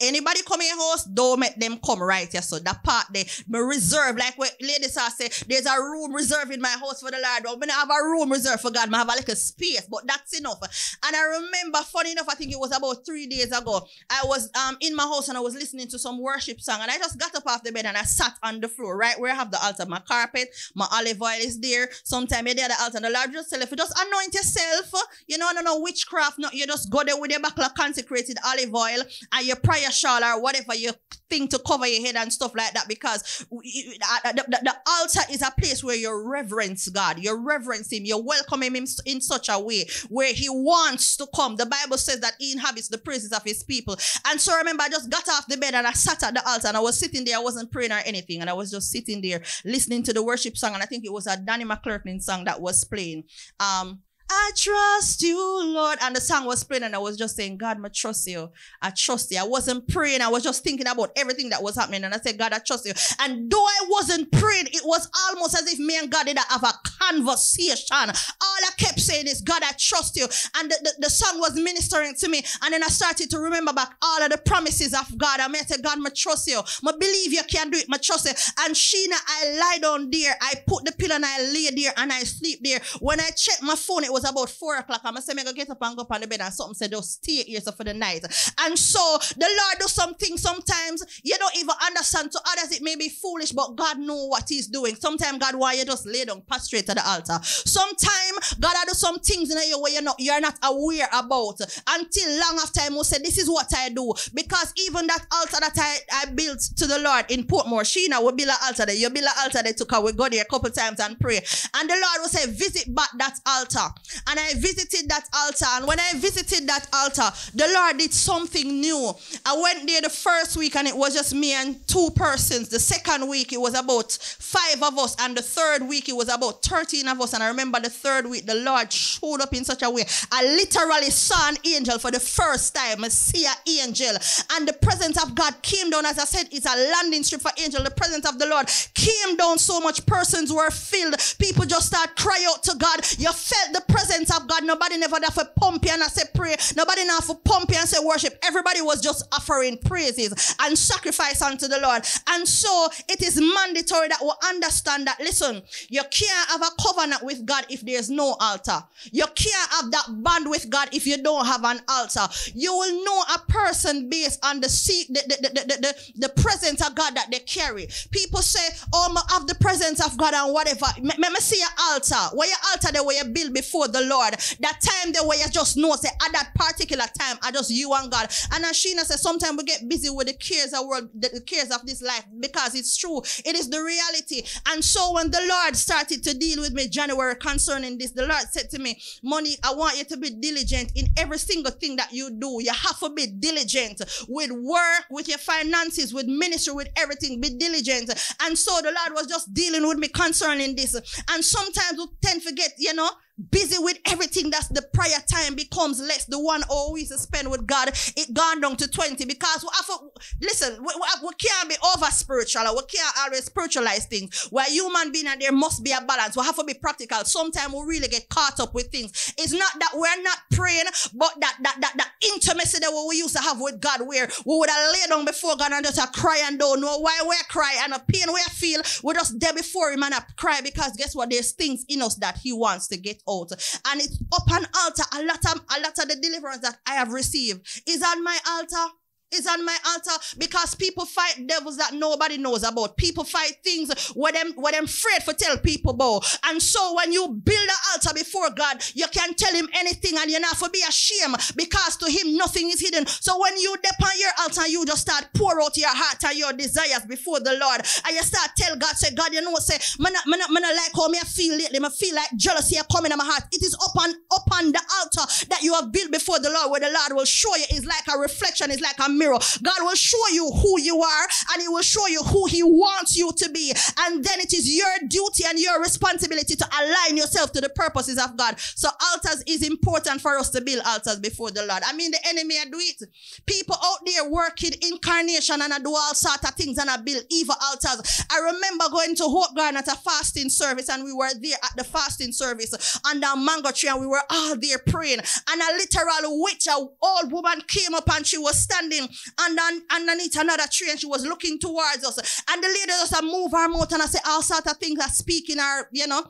anybody come in house, don't make them come right here. So that part they me reserve, like what ladies are say, there's a room reserved in my house for the Lord. I'm gonna have a room reserved for God. I have a little space, but that's enough. And I remember, funny enough, I think it was about three days ago. I was um in my house and I was listening to some worship song, and I just got up off the bed and I sat on the floor, right where I have the altar. My carpet, my olive oil is there. Sometime you're there the altar. The Lord just tell if you just anoint yourself, you know, I don't know witchcraft, not you just go there with your buckle of consecrated olive oil and your shawl or whatever you thing to cover your head and stuff like that because the, the, the, altar is a place where you reverence God, you reverence Him, you welcome Him in, such a way where He wants to come. The Bible says that He inhabits the praises of His people. And so I remember I just got off the bed and I sat at the altar and I was sitting there, I wasn't praying or anything, and I was just sitting there listening to the worship song, and I think it was a Donnie McClurkin song that was playing. Um, I trust you, Lord. And the song was playing, and I was just saying, God, I trust you. I trust you. I wasn't praying. I was just thinking about everything that was happening. And I said, God, I trust you. And though I wasn't praying, it was almost as if me and God did have a conversation. All I kept saying is, God, I trust you. And the, the, the song was ministering to me. And then I started to remember back all of the promises of God. I said, God, I trust you. I believe you can do it. I trust you. And Sheena, I lie down there. I put the pillow and I lay there and I sleep there. When I checked my phone, it was about four o'clock. I'm say, me go get up and go up on the bed and something said, just stay here for the night. And so the Lord do something sometimes you don't even understand. To others, it may be foolish, but God know what He's doing. Sometimes God want you just lay down, prostrate to the altar. Sometimes God do some things in you where you're not you're not aware about until long after I will say, This is what I do. Because even that altar that I, I built to the Lord in Portmore, Sheena will build an altar there. You build an altar there took her. We go there a couple times and pray. And the Lord will say, Visit back that altar. And I visited that altar. And when I visited that altar, the Lord did something new. I went there the first week and it was just me and two persons. The second week it was about five of us. And the third week it was about 13 of us. And I remember the third week the Lord showed up in such a way. I literally saw an angel for the first time. I see an angel. And the presence of God came down. As I said, it's a landing strip for angel. The presence of the Lord came down so much. Persons were filled. People just start cry out to God. You felt the presence of God. Nobody never have to pump and I say pray. Nobody never have pump and say worship. Everybody was just offering praises and sacrifice unto the Lord. And so it is mandatory that we understand that, listen, you can't have a covenant with God if there's no altar. You can't have that bond with God if you don't have an altar. You will know a person based on the, seat, the, the, the, the, presence of God that they carry. People say, oh, I have the presence of God and whatever. Let me see your altar. Where your altar there where you build before the Lord. That time there where you just know, say, at that particular time, I just you and God. And as Sheena said, sometimes we get busy with the cares of world, the cares of this life, because it's true. It is the reality. And so when the Lord started to deal with me January concerning this, the Lord said to me, Moni, I want you to be diligent in every single thing that you do. You have to be diligent with work, with your finances, with ministry, with everything. Be diligent. And so the Lord was just dealing with me concerning this. And sometimes we tend to forget, you know, busy with everything that's the prayer time becomes less. The one hour we spend with god it gone down to 20 because we have to, listen we, we, we, can't be over spiritual we can't always spiritualize things. Where human being and there must be a balance. We have to be practical. Sometimes we really get caught up with things. It's not that we're not praying but that that that, that intimacy that we used to have with god where we would have laid down before god and just a cry and don't know why we're crying and the pain we feel. We're just there before him and I cry because guess what? There's things in us that he wants to get out. And it's up an altar. A lot of a lot of the deliverance that I have received is on my altar is on my altar because people fight devils that nobody knows about. People fight things where them where them afraid for tell people about. And so when you build an altar before God, you can tell him anything and you're not for be ashamed because to him nothing is hidden. So when you dip on your altar, you just start pour out your heart and your desires before the Lord. And you start tell God, say, God, you know, what, say, man, man, man, like how me I feel lately. I feel like jealousy coming in my heart. It is upon upon the altar that you have built before the Lord, where the Lord will show you is like a reflection, is like a mirror mirror. God will show you who you are and He will show you who He wants you to be. And then it is your duty and your responsibility to align yourself to the purposes of God. So altars is important for us to build altars before the Lord. I mean, the enemy I do it. People out there working incarnation and I do all sort of things and I build evil altars. I remember going to Hope Garden at a fasting service and we were there at the fasting service under a mango tree and we were all there praying. And a literal witch, a old woman came up and she was standing sitting and then underneath another tree and she was looking towards us. And the lady just uh, move her mouth. And I say all sort of things are speaking her, you know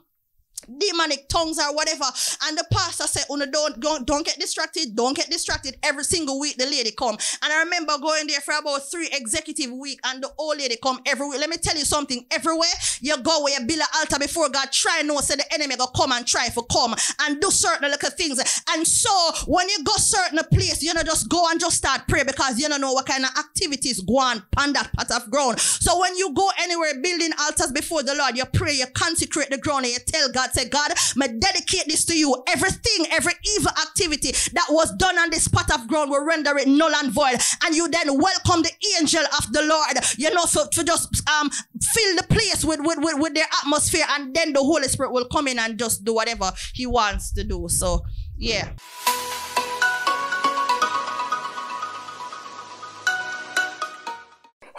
demonic tongues or whatever. And the pastor said, no, don't, don't, don't get distracted. Don't get distracted. Every single week the lady come. And I remember going there for about three executive week and the old lady come every week. Let me tell you something. Everywhere you go where you build an altar before God, try no say the enemy go come and try for come and do certain little things. And so when you go certain place, you know, just go and just start pray because you don't know what kind of activities go on on that part of ground. So when you go anywhere building altars before the Lord, you pray, you consecrate the ground and you tell God, say, God, I dedicate this to you. Everything, every evil activity that was done on this part of ground will render it null and void. And you then welcome the angel of the Lord, you know, so to just um fill the place with, with, with, with their atmosphere, and then the Holy Spirit will come in and just do whatever he wants to do. So yeah.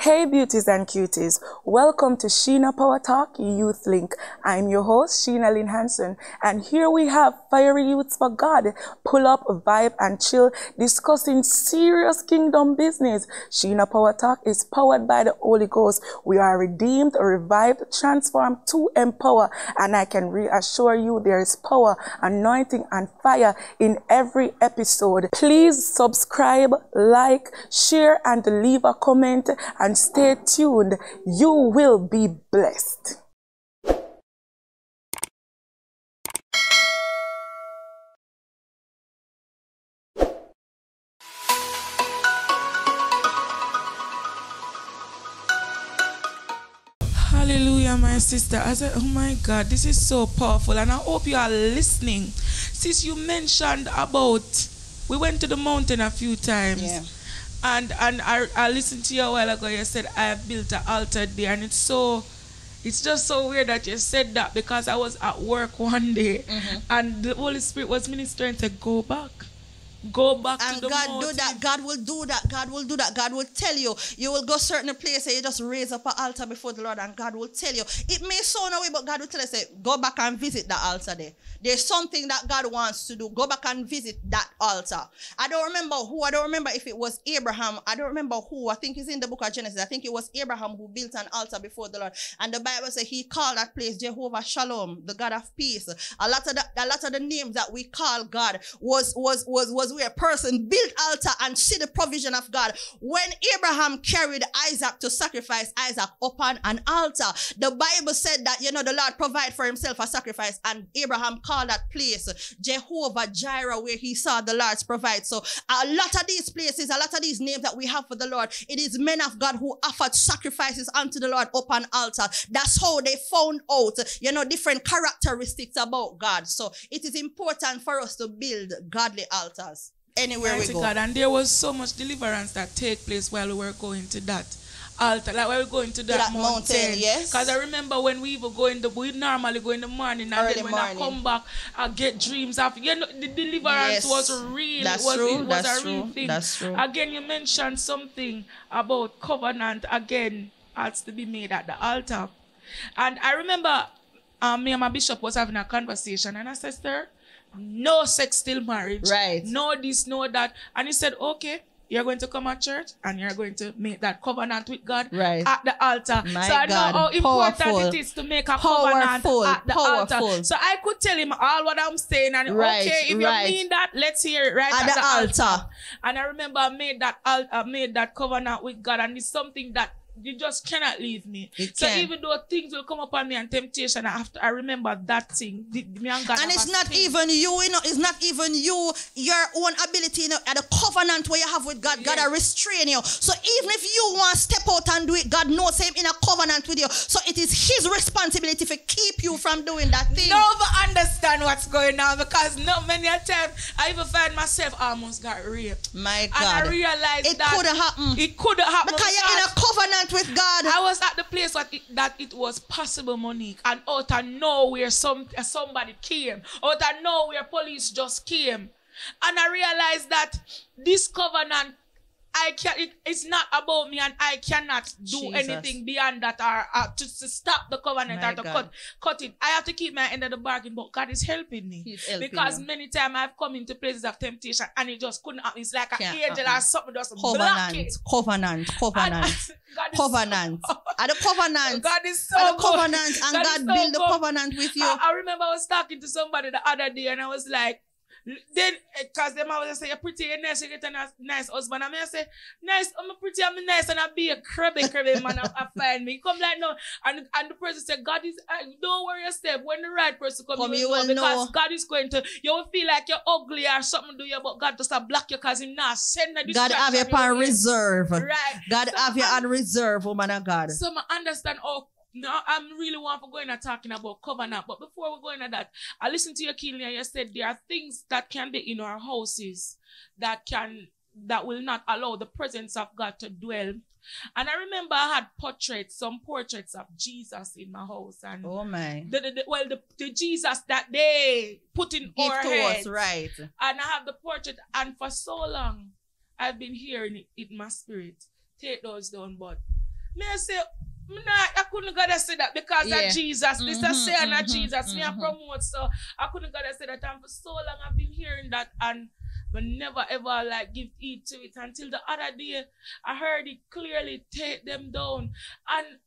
Hey beauties and cuties, welcome to Sheena Power Talk Youth Link. I'm your host, Sheena Lynn Hanson, and here we have Fiery Youths for God, pull up, vibe and chill, discussing serious kingdom business. Sheena Power Talk is powered by the Holy Ghost. We are redeemed, revived, transformed to empower, and I can reassure you there is power, anointing and fire in every episode. Please subscribe, like, share and leave a comment and stay tuned. You will be blessed. Hallelujah, my sister. I said, oh my God, this is so powerful. And I hope you are listening. Since you mentioned about, we went to the mountain a few times. Yeah. And and I, I listened to you a while ago. You said I have built an altar there, and it's so, it's just so weird that you said that because I was at work *laughs* one day, Mm-hmm. and the Holy Spirit was ministering to go back, go back And to the God do that. God will do that. God will do that. God will tell you. You will go certain place and you just raise up an altar before the Lord, and God will tell you. It may sound away, but God will tell us, say, go back and visit that altar there. There's something that God wants to do. Go back and visit that altar. I don't remember who. I don't remember if it was Abraham. I don't remember who. I think it's in the book of Genesis. I think it was Abraham who built an altar before the Lord. And the Bible says he called that place Jehovah Shalom, the God of peace. A lot of the a lot of the names that we call God was was was was where a person built altar and see the provision of God. When Abraham carried Isaac to sacrifice Isaac upon an altar, the Bible said that you know the Lord provide for himself a sacrifice, and Abraham called that place Jehovah Jireh, where he saw the Lord's provide. So a lot of these places, a lot of these names that we have for the Lord, it is men of God who offered sacrifices unto the Lord upon altar. That's how they found out, you know, different characteristics about God. So it is important for us to build godly altars anywhere we go. God. And there was so much deliverance that take place while we were going to that altar, like while we were going to that, that mountain, yes. Because I remember when we even go in the, we normally go in the morning, and Early then when morning. I come back, I get dreams of, you know, the deliverance Yes. was real. That's it was, true, It was that's a real true, thing. that's true. Again, you mentioned something about covenant. Again, has to be made at the altar. And I remember um, me and my bishop was having a conversation, and I said, sir, no sex till marriage. Right. No this, no that. And he said, okay, you're going to come at church and you're going to make that covenant with God Right. at the altar. My so I God, know how important powerful. it is to make a Powerful, covenant at the powerful. altar. So I could tell him all what I'm saying and Right, okay, if right. you mean that, let's hear it right At at, the altar. And I remember I made that al- I made that covenant with God and it's something that you just cannot leave me. You so can't. even though things will come upon me and temptation, I have to I remember that thing. The, me and God And it's not thing. even you, you know, it's not even you, your own ability, you know, at the covenant where you have with God, God Yes. will restrain you. So even if you want to step out and do it, God knows him in a covenant with you. So it is his responsibility to keep you from doing that thing. No but understand what's going on because not many a time I even find myself almost got raped. My God. And I realized It that could happen. It could have happen Because you're in a covenant with God. I was at the place that it, that it was possible, Monique, and out of nowhere, some uh, somebody came. Out of nowhere, police just came, and I realized that this covenant I can it, it's not about me and I cannot do Jesus. anything beyond that or uh, to, to stop the covenant My or to God. cut cut it. I have to keep my end of the bargain, but God is helping me. Helping because you. many times I've come into places of temptation and it just couldn't happen. It's like an Can't angel or something just block covenant, it. covenant, And- *laughs* covenant, is *laughs* covenant. At the covenant, God is so the good. covenant, and God God, so build the covenant with you. I, I remember I was talking to somebody the other day and I was like, then, because them always say, you're pretty, you're nice, you get a nice, nice husband. And I say, nice, I'm a pretty, I'm nice, and I be a crabby, crabby man, I, I *laughs* find me. Come like, no. And, and the person said, God is, uh, don't worry yourself. When the right person come, Come, you, you will know, because. God is going to, you will feel like you're ugly or something do you, but God just block you because him not send a God have you distraction upon your way. reserve. Right. God So have you on reserve, woman of God. so I understand oh no, I'm really want for going and talking about covenant. But before we go into that, I listened to your Keely and you said there are things that can be in our houses that can that will not allow the presence of God to dwell. And I remember I had portraits, some portraits of Jesus in my house. And Oh my. the, the, the- well the, the Jesus that they put in Give our to heads. us, right. And I have the portrait, and for so long, I've been hearing it in my spirit. Take those down, but may I say, not, I couldn't go to say that because Yeah. of Jesus. This I Mhm, say and not mhm, Jesus. Me I promote, so I couldn't go to say that. And for so long, I've been hearing that, and but never ever like give heed to it until the other day, I heard it clearly. Take them down, and.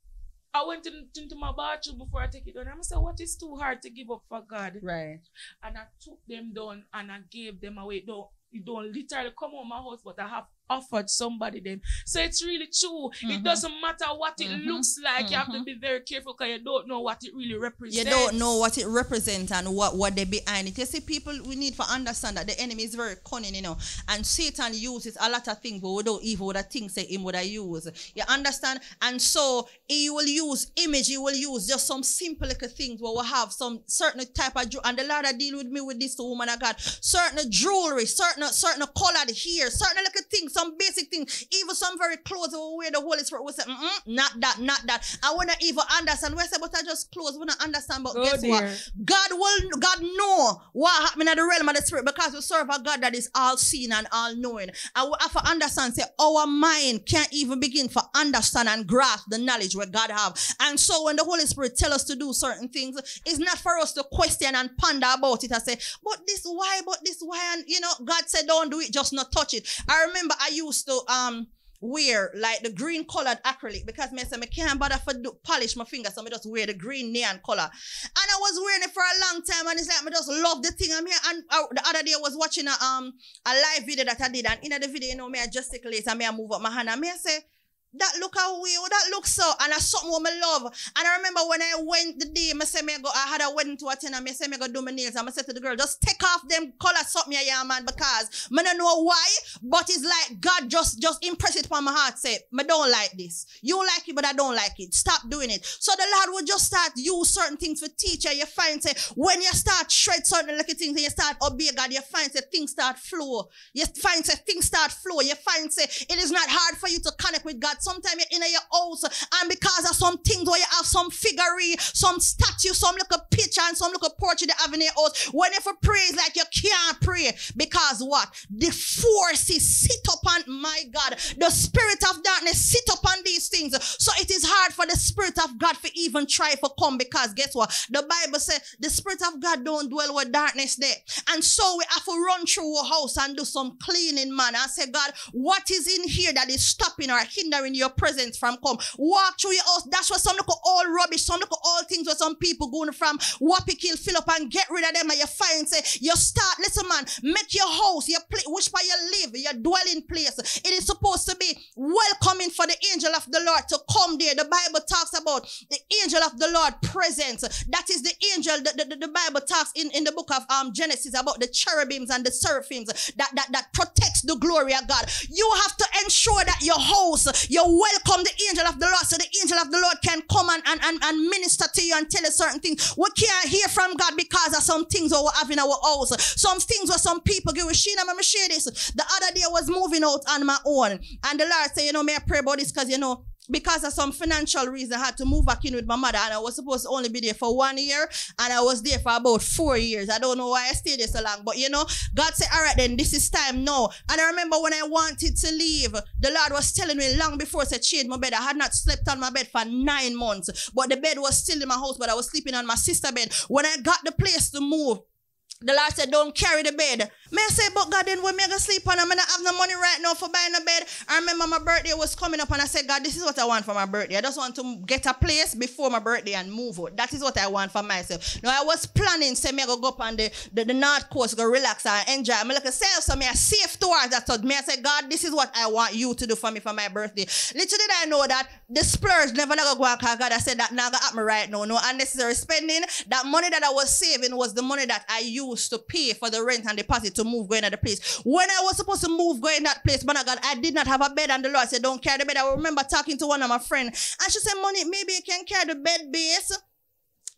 I went in, into my bathroom before I take it down. I'm say, what is too hard to give up for God? Right. and I took them down and I gave them away. Don't you don't literally come on my house, but I have offered somebody them. So it's really true. It Mhm. doesn't matter what it Mhm. looks like. You have to Mhm. be very careful because you don't know what it really represents. You don't know what it represents and what, what they behind it. You see, people we need to understand that the enemy is very cunning, you know, and Satan uses a lot of things, but we don't even what the things say him would I use. You understand? And so he will use image, he will use just some simple little things where we have some certain type of and the Lord that deal with me with this woman of God, certain jewelry, certain certain colored hair, certain little things, some basic things, even some very clothes we wear the Holy Spirit will say, not that, not that. I wanna even understand. We say, but I just clothes, we not understand. But Oh, guess what? God will God know what happened in the realm of the spirit because we serve a God that is all seen and all knowing. And we have to understand, say our mind can't even begin to understand and grasp the knowledge where God have. And so when the Holy Spirit tell us to do certain things, it's not for us to question and ponder about it and say, but this why, but this why, and you know, God said don't do it, just not touch it. I remember I used to um wear like the green colored acrylic because me say me can't bother for do, polish my fingers, so me just wear the green neon color. And I was wearing it for a long time, and it's like me just love the thing. I'm here, and uh, the other day I was watching a um a live video that I did, and in the video, you know, me I gesticulate and me I move up my hand, and me I say. That look how we, oh, that looks so, and that's something me love. And I remember when I went the day, me say me go, I had a wedding to attend, and me say me go do my nails, and I said to the girl, just take off them color something, yeah, man, because me don't know why, but it's like God just just impress it upon my heart. Say, me don't like this. You like it, but I don't like it. Stop doing it. So the Lord will just start use certain things for teacher. You find say when you start shred certain little things and you start obey God, you find say things start flow. You find say things start flow. You find say it is not hard for you to connect with God. Sometimes you're in your house and because of some things where you have some figurine, some statue, some little picture and some little portrait you have in your house. Whenever pray is like you can't pray because what? The forces sit upon my God. The spirit of darkness sit upon these things. So it is hard for the spirit of God to even try to come because guess what? The Bible says the spirit of God don't dwell with darkness there. And so we have to run through our house and do some cleaning, man. I say, God, what is in here that is stopping or hindering your presence from come? Walk through your house. That's where some look all rubbish, some look all things where some people going from Wappy Kill, fill up and get rid of them. And you find, say, you start, listen, man, make your house, your place, which part you live, your dwelling place. It is supposed to be welcoming for the angel of the Lord to come there. The Bible talks about the angel of the Lord presence. That is the angel, the, the, the Bible talks in, in the book of um, Genesis about the cherubims and the seraphims that, that, that protects the glory of God. You have to ensure that your house, you welcome the angel of the Lord so the angel of the Lord can come and, and, and, and minister to you and tell you certain things. We can't hear from God because of some things we have in our house. Some things where some people give. Sheena, me share this. The other day I was moving out on my own and the Lord said, you know, may I pray about this because, you know, because of some financial reason, I had to move back in with my mother, and I was supposed to only be there for one year, and I was there for about four years. I don't know why I stayed there so long, but you know, God said, "All right, then this is time now." And I remember when I wanted to leave, the Lord was telling me long before I change my bed. I had not slept on my bed for nine months, but the bed was still in my house, but I was sleeping on my sister bed. When I got the place to move, the Lord said, Don't carry the bed. May I say, but God, then when me gonna sleep on, I'm gonna have no money right now for buying a bed. I remember my birthday was coming up and I said, God, this is what I want for my birthday. I just want to get a place before my birthday and move out. That is what I want for myself. Now I was planning, say me go go up on the, the, the North Coast, go relax and enjoy. I'm like a self, so me a safe towards that. So me I said, God, this is what I want you to do for me for my birthday. Little did I know that the splurge never gonna go on God I said that now gonna happen right now. No unnecessary spending. That money that I was saving was the money that I used to pay for the rent and deposit to move going to the place. When I was supposed to move going that place, man, I God, I did not have a bed and the Lord said, Don't carry the bed. I remember talking to one of my friends and she said, Moni, maybe you can carry the bed base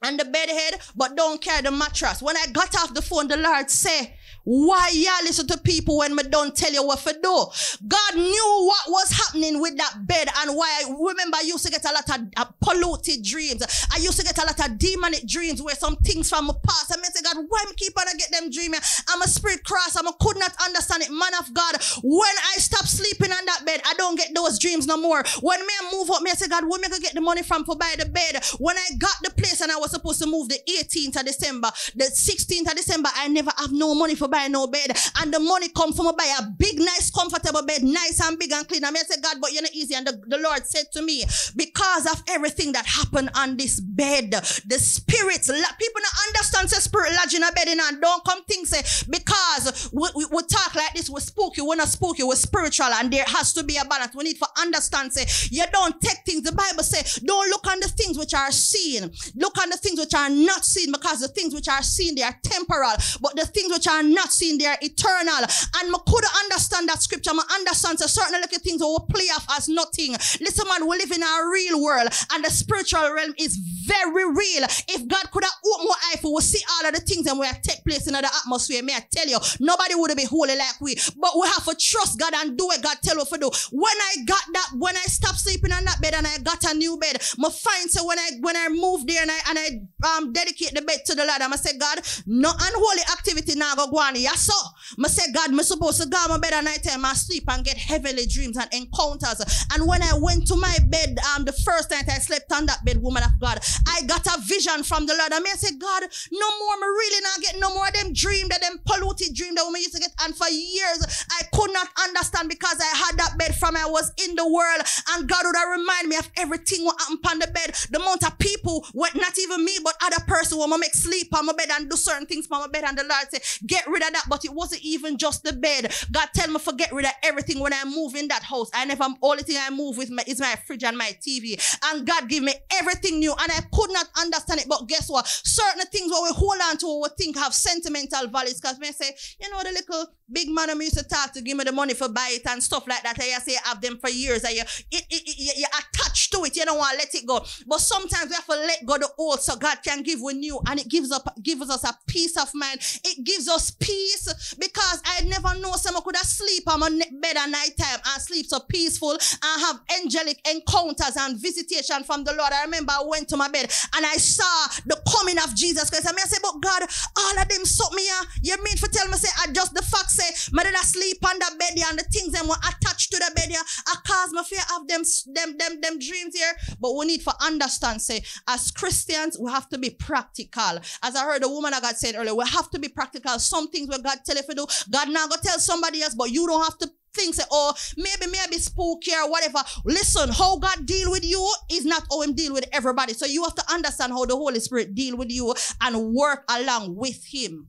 and the bed head, but don't carry the mattress. When I got off the phone, the Lord said, why y'all listen to people when me don't tell you what to do? God knew what was happening with that bed and why I remember I used to get a lot of uh, polluted dreams. I used to get a lot of demonic dreams where some things from my past. I mean, say, God, why me keep on get them dreaming? I'm a spirit cross. I'm a could not understand it. Man of God, when I stop sleeping on that bed, I don't get those dreams no more. When me I move up, me I say, God, where me gonna get the money from for buy the bed? When I got the place and I was supposed to move the 18th of December, the 16th of December, I never have no money for buy no bed. And the money come from buy a big, nice, comfortable bed, nice and big and clean. I mean, I said, God, but you're not easy. And the, the Lord said to me, because of everything that happened on this bed, the spirits, people don't understand say spirit in a bed and don't come think say, because we, we, we, talk like this, we spooky, we're not spooky, we're spiritual, and there has to be a balance. We need to understand, say, you don't take things. The Bible say, don't look on the things which are seen. Look on the things which are not seen, because the things which are seen, they are temporal. But the things which are not seen, they are eternal. And I could understand that scripture. I understand so certain little things will play off as nothing. Listen, man, we live in a real world, and the spiritual realm is very real. If God could have opened my eye we we see all of the things and where take place in the atmosphere, may I tell you, nobody would be holy like we. But we have to trust God and do what God tell us to do. When I got that, when I stopped sleeping on that bed and I got a new bed, my find so when I when I moved there and I and I um dedicate the bed to the Lord, I'm say, God, no unholy activity now go go on. Yes, sir. I say, God, me supposed to go on my bed at night time and sleep and get heavenly dreams and encounters. And when I went to my bed, um, the first night I slept on that bed, woman of God, I got a vision from the Lord. I mean, I said, God, no more, me really not get no more of them dream, that them polluted dream that woman used to get. And for years, I could not understand because I had that bed from I was in the world. And God would have remind me of everything what happened on the bed. The amount of people, what not even me, but other person will make sleep on my bed and do certain things on my bed. And the Lord say, get rid of that. But it wasn't even just the bed. God tell me to get rid of everything when I move in that house. I never, only thing I move with my, is my fridge and my TV. And God give me everything new. And I could not understand it. But guess what? Certain things what we hold on to, we think have sentimental values. Because me say, you know, the little big man I'm used to talk to give me the money for buy it and stuff like that. I say I have them for years. And you, it, it, it, you're attached to it. You don't want to let it go. But sometimes we have to let go the old so God can give with new. And it gives up, gives us a peace of mind. It gives us peace because I never know someone could have sleep on my bed at night time and sleep so peaceful and have angelic encounters and visitation from the Lord. I remember I went to my bed and I saw the coming of Jesus Christ. I mean, I said, but God, all of them suck me. Uh, you mean for tell me, say, I just the fact say, my dad sleep on the bed and the things them were attached to the bed here. I cause my fear of them, them, them, them dreams here. But we need to understand, say, as Christians, we have to be practical. As I heard the woman I got said earlier, we have to be practical. Some things where God tell if you do, God now go tell somebody else, but you don't have to think say, oh, maybe maybe spooky or whatever. Listen, how God deal with you is not how him deal with everybody. So you have to understand how the Holy Spirit deal with you and work along with him.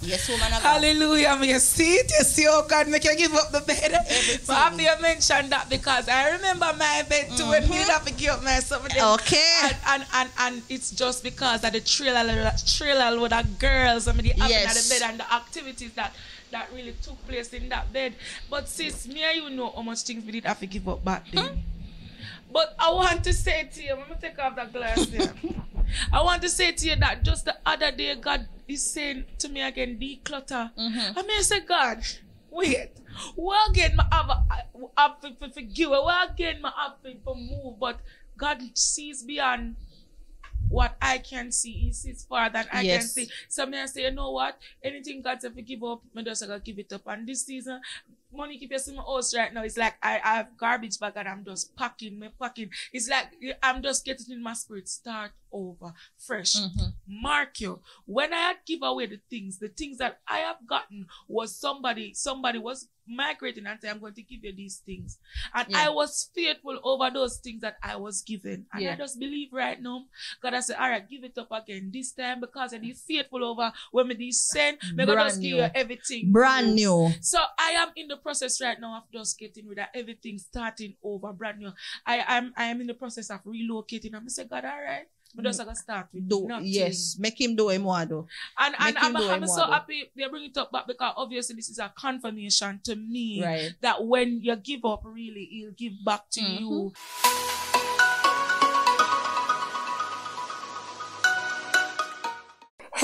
Yes, woman of God. Hallelujah. Me see it. You see how God make you give up the bed. Everything. But after you mentioned that because I remember my bed too mm-hmm. when me have to give up my something. Okay. And, and, and and it's just because of the trailer trailer with the girls I mean the yes. the bed and the activities that that really took place in that bed. But sis, me and you know how much things we did have to give up back then. Hmm? But I want to say to you, let me take off that glass here. *laughs* I want to say to you that just the other day, God is saying to me again, declutter. Mm-hmm. I mean, I say, God, wait. Well, again, my have have to forgive. Well, again, my have to move, but God sees beyond what I can see. He sees far than I Yes. can see. So I say, you know what? Anything God said to give up, me just gotta give it up. And this season, money keep you see my house right now. It's like I, I have garbage bag and I'm just packing, me packing. It's like I'm just getting in my spirit. Start over, fresh. Mm-hmm. Mark you. When I had give away the things, the things that I have gotten was somebody, somebody was migrating and say, I'm going to give you these things. And Yeah. I was faithful over those things that I was given. And Yeah. I just believe right now, God I said, all right, give it up again this time because I be faithful over when me this send, gonna Brand just give you everything. Brand new. So I am in the process right now of just getting rid of everything, starting over, brand new. I am I am in the process of relocating. I'm say, God, all right. But just gonna start with Do nothing. yes. Make him do him what do. And and I'm, I'm so happy they bring it up back because obviously this is a confirmation to me Right. that when you give up, really, he'll give back to Mhm. you.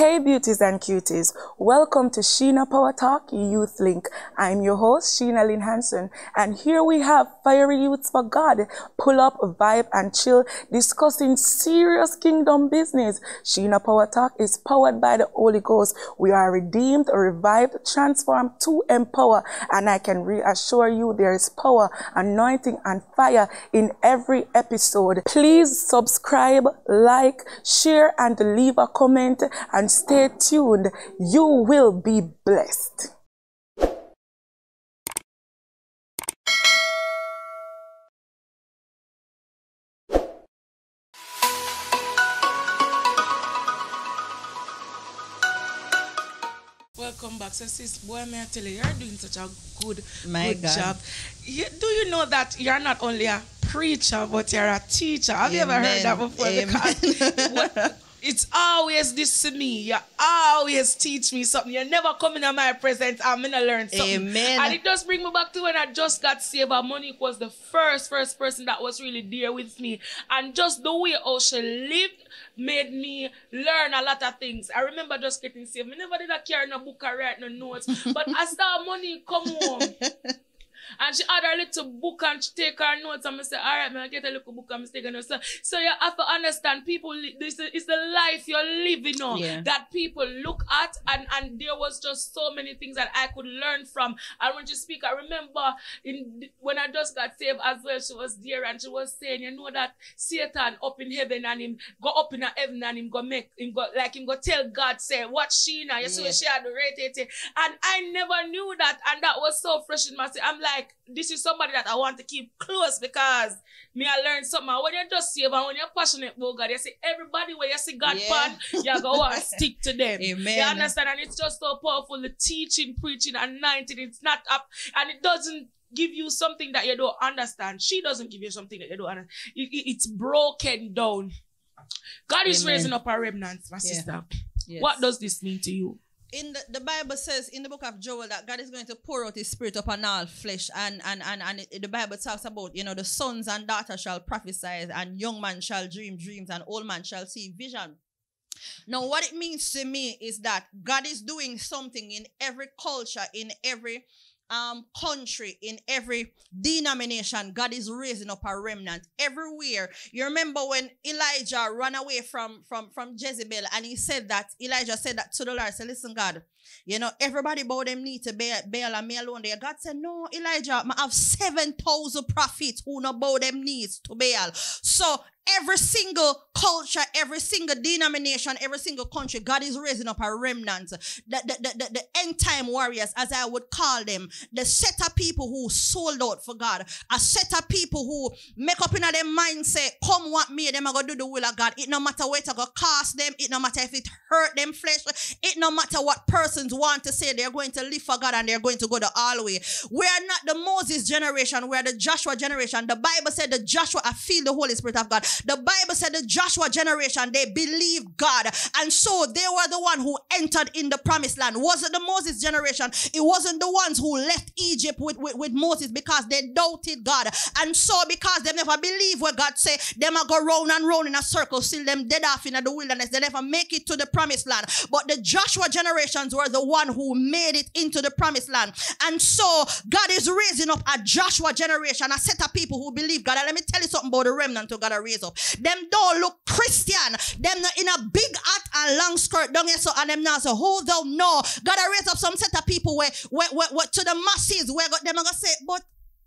Hey beauties and cuties, welcome to Sheena Power Talk Youth Link. I'm your host, Sheena Lynn Hanson, and here we have Fiery Youths for God. Pull up, vibe, and chill, discussing serious kingdom business. Sheena Power Talk is powered by the Holy Ghost. We are redeemed, revived, transformed to empower, and I can reassure you there is power, anointing, and fire in every episode. Please subscribe, like, share, and leave a comment and stay tuned. You will be blessed. Welcome back. So sis, boy, may I tell you, you're doing such a good, My good God. job. You, do you know that you're not only a preacher, but you're a teacher? Have you ever heard that before? Amen. Because *laughs* what- it's always this to me. You always teach me something. You never come in my presence. I'm gonna learn something. Amen. And it does bring me back to when I just got saved. And Monique was the first, first person that was really there with me. And just the way how she lived made me learn a lot of things. I remember just getting saved. I never did I carry no book or write no notes. But I saw Monique come home. *laughs* And she had her little book and she take her notes and I say, all right, man, I get a little book and I'm taking notes. So, so you have to understand people, this is the life you're living on Yeah. that people look at and, and there was just so many things that I could learn from. And when she speak, I remember in when I just got saved as well, she was there and she was saying, you know that Satan up in heaven and him go up in heaven and him go make him go like him go tell God say, what she now? You see Yeah. what she had to rate it. And I never knew that. And that was so fresh in my. I'm like, this is somebody that I want to keep close because me I learned something. When you're just saved and when you're passionate about God, you see everybody where you see God Yeah. pan, you go and *laughs* stick to them. Amen. You understand? And it's just so powerful. The teaching, preaching, anointing, it's not up and it doesn't give you something that you don't understand. She doesn't give you something that you don't understand. It- it- it's broken down. God is Amen. raising up a remnant, my Yeah. sister. Yes. What does this mean to you? In the, the Bible says in the book of Joel that God is going to pour out his spirit upon all flesh and and and, and it- the Bible talks about you know the sons and daughters shall prophesy and young man shall dream dreams and old man shall see vision. Now what it means to me is that God is doing something in every culture in every um country in every denomination. God is raising up a remnant everywhere. You remember when Elijah ran away from from from Jezebel and he said that Elijah said that to the Lord said, listen God you know everybody bow them knee to Baal, Baal and me alone there. God said no Elijah I have 7,000 prophets who no bow them knees to Baal. So every single culture, every single denomination, every single country, God is raising up a remnant. The, the, the, the, end time warriors, as I would call them, the set of people who sold out for God, a set of people who make up in their mindset, come what me, them are gonna do the will of God. It no matter what it gonna cost them, it no matter if it hurt them flesh, it no matter what persons want to say, they're going to live for God and they're going to go the all way. We are not the Moses generation, we are the Joshua generation. The Bible said the Joshua I feel the Holy Spirit of God. The Bible said the Joshua generation, they believed God. And so they were the one who entered in the promised land. Was it the Moses generation, it wasn't the ones who left Egypt with, with, with Moses because they doubted God. And so because they never believe what God say, them a go round and round in a circle, still them dead off in the wilderness. They never make it to the promised land. But the Joshua generations were the one who made it into the promised land. And so God is raising up a Joshua generation, a set of people who believe God. And let me tell you something about the remnant who God to raise up. Them don't look Christian. Them in a big hat and long skirt down here so and them now so who don't know. Gotta raise up some set of people where, where, where, where to the masses where God, them are gonna say, but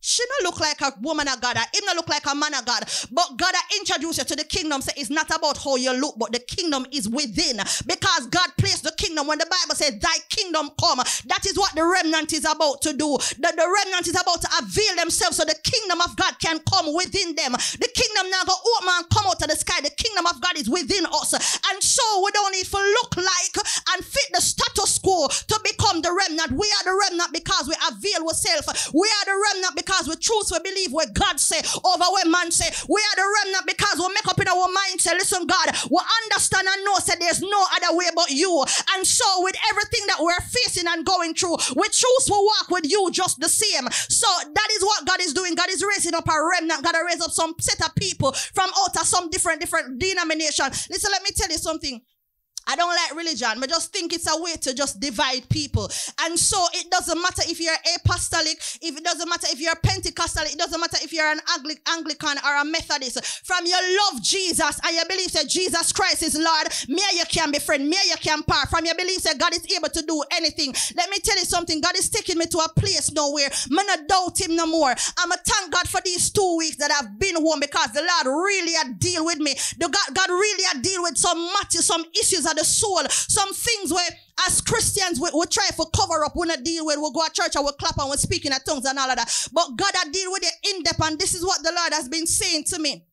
she not look like a woman of God. He not look like a man of God. But God introduced you to the kingdom. Say it's not about how you look, but the kingdom is within. Because God placed the kingdom. When the Bible says, "Thy kingdom come," that is what the remnant is about to do. The, the remnant is about to avail themselves so the kingdom of God can come within them. The kingdom now go open and come out of the sky. The kingdom of God is within us, and so we don't need to look like and fit the status quo to become the remnant. We are the remnant because we avail ourselves. We are the remnant because because we choose to believe what God say over what man say. We are the remnant because we make up in our mind say, listen, God, we understand and know say there's no other way but you. And so with everything that we're facing and going through, we choose to walk with you just the same. So that is what God is doing. God is raising up a remnant. God raise up some set of people from out of some different, different denomination. Listen, let me tell you something. I don't like religion. but just think it's a way to just divide people. And so it doesn't matter if you're apostolic, if it doesn't matter if you're Pentecostal, it doesn't matter if you're an Anglican or a Methodist. From your love Jesus and your belief that Jesus Christ is Lord, me you can be friend, me you can part. From your belief that God is able to do anything. Let me tell you something. God is taking me to a place nowhere. I'm not doubt him no more. I'm a thank God for these two weeks that I've been home because the Lord really had deal with me. The God, God really had deal with some matters, some issues the soul. Some things where as Christians we, we try to cover up, we not deal with, we go to church and we clap and we speak in tongues and all of that. But God I deal with it in depth and this is what the Lord has been saying to me.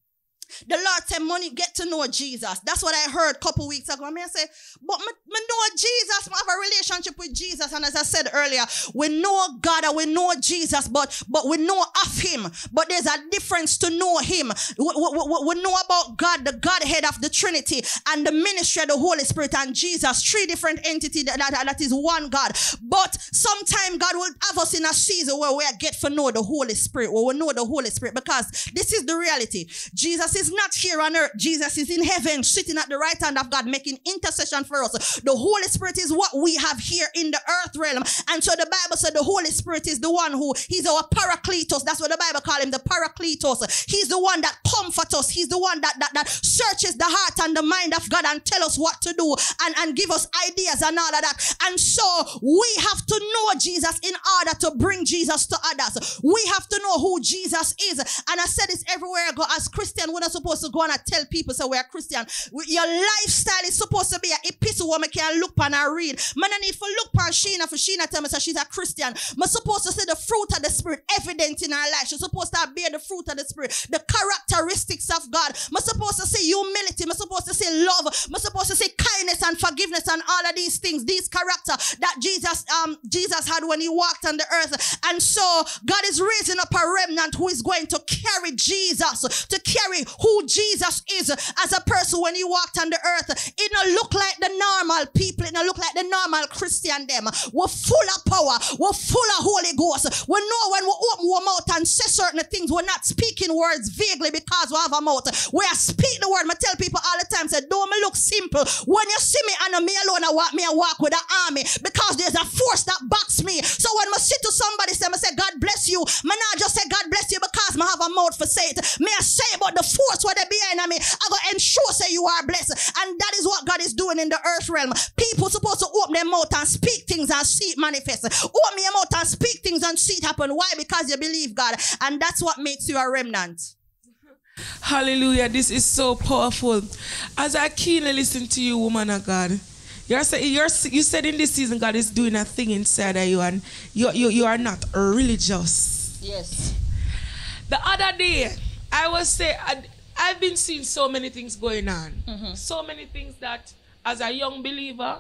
The Lord said, Moni, get to know Jesus. That's what I heard a couple weeks ago. I mean, I say, but me, me know Jesus. I have a relationship with Jesus. And as I said earlier, we know God and we know Jesus, but, but we know of him. But there's a difference to know him. We, we, we know about God, the Godhead of the Trinity and the ministry of the Holy Spirit and Jesus, three different entities that, that, that is one God. But sometime God will have us in a season where we get to know the Holy Spirit, where we know the Holy Spirit, because this is the reality. Jesus is is not here on earth. Jesus is in heaven, sitting at the right hand of God, making intercession for us. The Holy Spirit is what we have here in the earth realm. And so the Bible said the Holy Spirit is the one who, he's our paracletos. That's what the Bible call him, the paracletos. He's the one that comforts us. He's the one that, that, that searches the heart and the mind of God and tell us what to do and, and give us ideas and all of that. And so we have to know Jesus in order to bring Jesus to others. We have to know who Jesus is. And I said this everywhere I go as Christian, we're not supposed to go and tell people so we're Christian. Your lifestyle is supposed to be a epistle I can look on and read. Man, I need to look on Sheena for Sheena tell me so she's a Christian. I'm supposed to see the fruit of the Spirit evident in her life. She's supposed to bear the fruit of the Spirit, the characteristics of God. I'm supposed to see humility. I'm supposed to see love. I'm supposed to see kindness and forgiveness and all of these things, these character that Jesus um Jesus had when he walked on the earth. And so God is raising up a remnant who is going to carry Jesus, to carry who Jesus is as a person when he walked on the earth. It don't look like the normal people. It don't look like the normal Christian them. We're full of power. We're full of Holy Ghost. We know when we open our mouth and say certain things, we're not speaking words vaguely because we have a mouth. We are speaking the word. I tell people all the time, say, don't me look simple. When you see me and me alone, I walk me and walk with an army because there's a force that backs me. So when I sit to somebody, say, I say, God bless you. Me not just say, God bless you because I have a mouth for say it. May I say about the force force where they behind me. I go ensure say you are blessed. And that is what God is doing in the earth realm. People supposed to open their mouth and speak things and see it manifest. Open your mouth and speak things and see it happen. Why? Because you believe God. And that's what makes you a remnant. *laughs* Hallelujah. This is so powerful. As I keenly listen to you, woman of God, you're, you're, you said in this season God is doing a thing inside of you and you, you, you are not religious. Yes. The other day, I was say, I've been seeing so many things going on. Mm-hmm. So many things that as a young believer,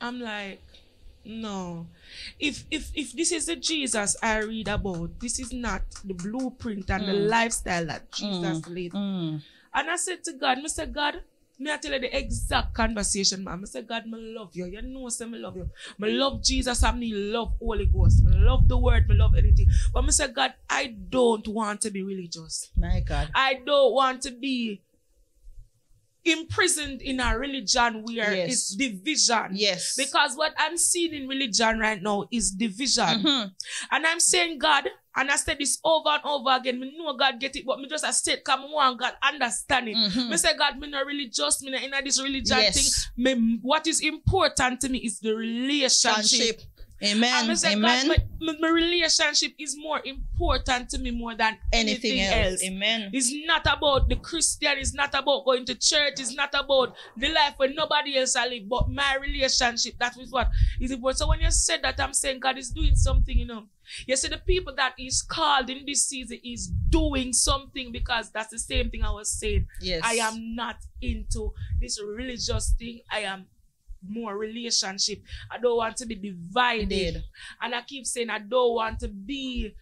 I'm like, no. If if if this is the Jesus I read about, this is not the blueprint and mm. the lifestyle that Jesus mm. lived. Mm. And I said to God, Mr. God, Me I tell you the exact conversation, man. I say, God, me love you. You know, say me love you. Me love Jesus and me love Holy Ghost. Me love the word. Me love anything. But me say, God, I don't want to be religious. My God. I don't want to be imprisoned in a religion where Yes. it's division. Yes. Because what I'm seeing in religion right now is division. Mhm. And I'm saying, God, and I said this over and over again. Me know God get it, but me just a state come on, God understand it. Mhm. Me say, God, me not religious, me not in this religion Yes. thing. Me, what is important to me is the relationship. Amen. me say, Amen. God, my, my, relationship is more important to me more than Anything else. Amen. it's not about the Christian. It's not about going to church. It's not about the life where nobody else I live, but my relationship. That is what is important. So when you said that, I'm saying God is doing something, you know. You see, the people that is called in this season is doing something because that's the same thing I was saying. Yes. I am not into this religious thing. I am more relationship. I don't want to be divided. And I keep saying I don't want to be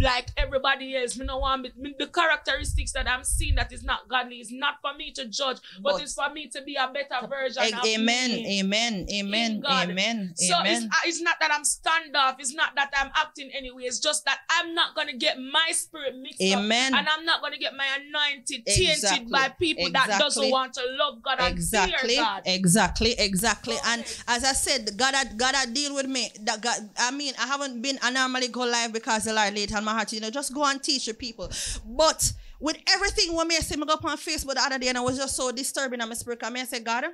like everybody else. Me no want me, the characteristics that I'm seeing that is not godly is not for me to judge, but, But- it's for me to be a better version A- of Amen. me. Amen. Amen. Amen. So it's, Amen. uh, it's not that I'm standoff. It's not that I'm acting anyway. It's just that I'm not gonna get my spirit mixed Amen. up, and I'm not gonna get my anointed tainted by people that doesn't want to love God and exactly fear God. exactly exactly Go and as i said god had, god had deal with me that god i mean i haven't been i normally go live because the lord laid my heart you know just go and teach the people. But with everything when me say me go up on facebook the other day and i was just so disturbing on my spirit I say god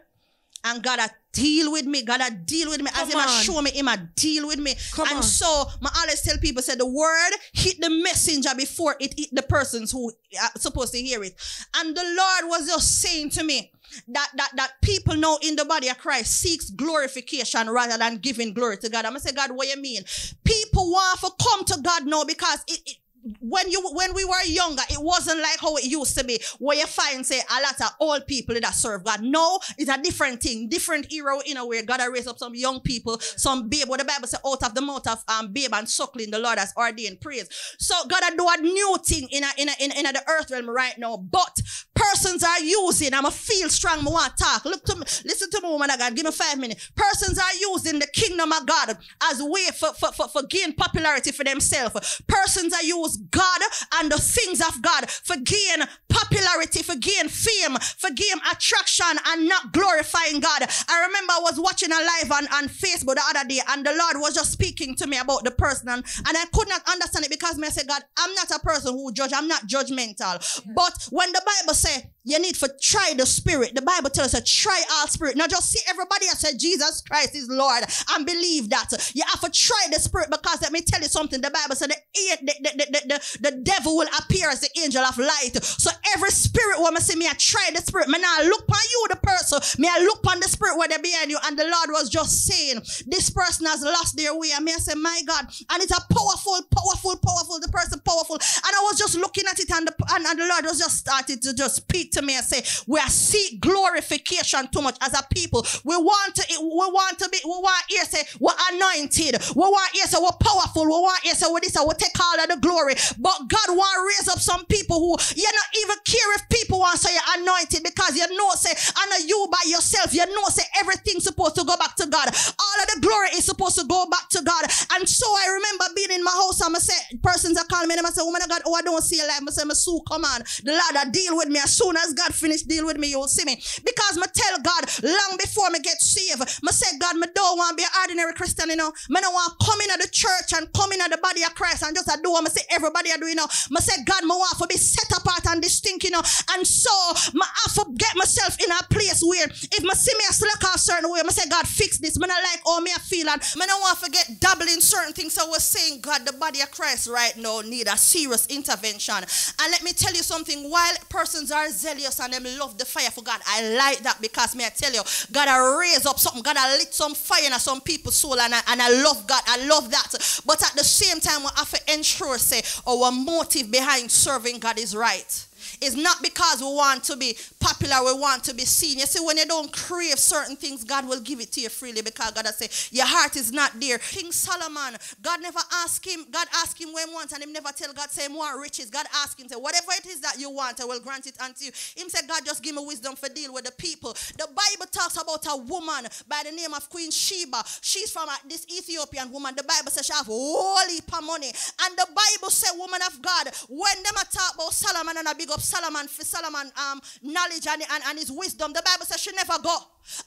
and God a deal with me. God a deal with me. As Come him a show me, him a deal with me. Come and on. so my always tell people, say the word hit the messenger before it hit the persons who are supposed to hear it. And the Lord was just saying to me that that that people now in the body of Christ seeks glorification rather than giving glory to God. I'm gonna say, God, what you mean? People want to come to God now because it, it when you when we were younger, it wasn't like how it used to be, where you find say a lot of old people that serve God. No, it's a different thing, different era in a way. God has raised up some young people, some babe. What the Bible says, out of the mouth of um babe and suckling, the Lord has ordained praise. So God do a new thing in a in a in, a- in a the earth realm right now. But persons are using. I'm a feel strong. I want to talk. Look to me, listen to me, woman of God. Give me five minutes. Persons are using the kingdom of God as a way for for, for, for gain popularity for themselves. Persons are use God and the things of God for gain popularity, for gain fame, for gain attraction, and not glorifying God. I remember I was watching a live on, on Facebook the other day, and the Lord was just speaking to me about the person, and, and I could not understand it because me I say, God, I'm not a person who judge, I'm not judgmental. But when the Bible say you need to try the spirit, the Bible tells us to try all spirit. Now just see everybody and say Jesus Christ is Lord and believe that. You have to try the spirit because let me tell you something. The Bible said the, the, the, the, the, the devil will appear as the angel of light. So every spirit I say me, I try the spirit. Me now look upon you, the person. Me I look upon the spirit where they behind you. And the Lord was just saying, this person has lost their way. And me I say, my God. And it's a powerful, powerful, powerful. The person powerful. And I was just looking at it and the, and, and the Lord was just started to just speak to me and say, we are seek glorification too much as a people. We want to, we want to be, we want here say, we're anointed. We want here say, we're powerful. We want here say, we're this, we take all of the glory. But God want to raise up some people who, you not even care if people want to say you're anointed because you know, say, I know you by yourself. You know, say, everything's supposed to go back to God. All of the glory is supposed to go back to God. And so I remember being in my house and I say, persons are calling me and I say, woman of God, oh, I don't see a life. I say, soul, come on. The Lord I deal with me. As soon as God finish deal with me, you'll see me. Because I tell God, long before me get saved, I say, God, me don't want to be an ordinary Christian, you know. Me don't want to come in at the church and come in at the body of Christ and just I do what I say everybody are doing, know. I say, God, me want to be set apart and distinct, you know. And so, I have to get myself in a place where if I see me a slack a certain way, I say, God, fix this. Me not like how me I feel and me don't want to forget dabbling certain things. So we're saying, God, the body of Christ right now need a serious intervention. And let me tell you something, while persons are zealous and them love the fire for God, I like that because may I tell you, God I raise up something, God I lit some fire in some people's soul and I, and I love God, I love that. But at the same time, we have to ensure, say, our motive behind serving God is right. It's not because we want to be popular, we want to be seen. You see, when you don't crave certain things, God will give it to you freely because God has say your heart is not there. King Solomon, God never asked him, God asked him when he wants, and him never tell God, say, more riches. God asked him, say, whatever it is that you want, I will grant it unto you. Him said, God, just give me wisdom for deal with the people. The Bible talks about a woman by the name of Queen Sheba. She's from uh, this Ethiopian woman. The Bible says she have whole heap money. And the Bible says, woman of God, when them a talk about Solomon and a big up Solomon for Solomon um, knowledge and, and, and his wisdom, the Bible says she never go.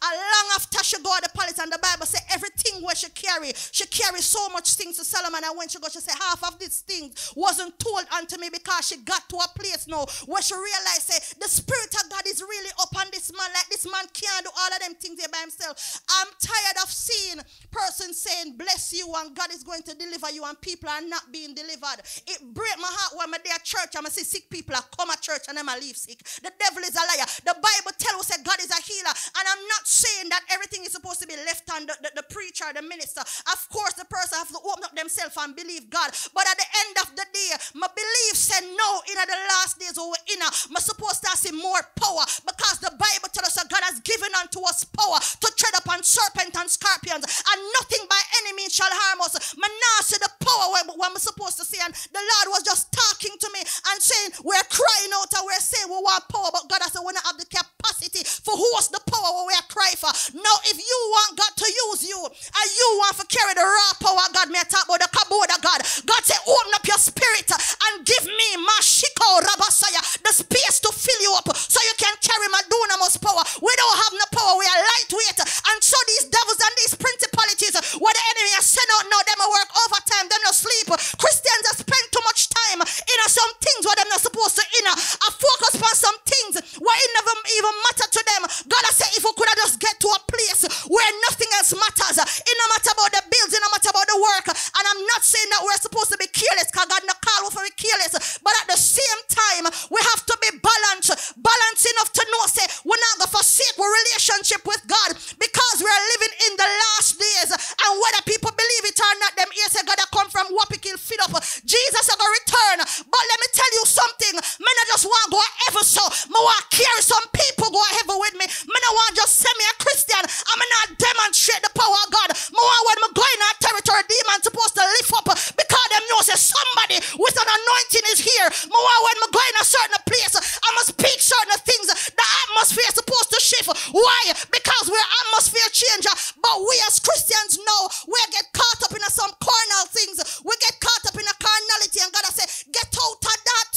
And long after she go to the palace, and the Bible say everything where she carry, she carry so much things to Solomon. And when she go, she say half of these things wasn't told unto me because she got to a place now where she realized say the spirit of God is really up on this man. Like this man can't do all of them things here by himself. I'm tired of seeing persons saying bless you and God is going to deliver you and people are not being delivered. It break my heart when I'm there at church. I'm see sick people are come at church and them I leave sick. The devil is a liar. The Bible tells us that God is a healer, and I'm not saying that everything is supposed to be left on the, the, the preacher, the minister. Of course, the person have to open up themselves and believe God. But at the end of the day, my belief said no in the last days over in I'm supposed to see more power because the Bible tells us that God has given unto us power to tread upon serpents and scorpions, and nothing by any means shall harm us. Man, see the power what we're supposed to see, and the Lord was just talking to me and saying, We're crying out and we're saying we want power, but God has said, We don't have the capacity for who was the power we are crying for. Now, if you want God to use you and you want to carry the raw power, God may talk about the kabod of God. God say, Open up your spirit and give me Mashiko Rabasaya the space to fill you up so you can carry my dunamis power. We don't have no power, we are lightweight. And so these devils and these principalities, what the enemy has sent out now, them are work overtime, them no sleep. Christians have spent too much time in some things where they're not supposed to in. I focus on some things where it never even matter to them. God has said, if we could have just get to a place where nothing else matters, it no matter about the bills, it no matter about the work. And I'm not saying that we're supposed to be careless, because God not call for be careless. But at the same time, we have to be balanced, balanced enough to know, say, we're not to forsake our relationship with God because we are living in the last days. And whether people believe it or not, them ears say God come from Wapikill feed up. Jesus is going to return. But let me tell you something. Man, I just want to go ever so. I want to carry some people go heaven with me. Man, I want just send me a Christian. I'm not demonstrate the power of God. I want when I go in our territory, demon supposed to lift up because them know say somebody with an anointing is here. I want when I go in a certain place, I must speak certain things. The atmosphere is supposed to shift. Why? Because we're atmosphere changer. But we as Christians know we get caught up in some carnal things. We get caught up in a carnality, and God has said, get out of that.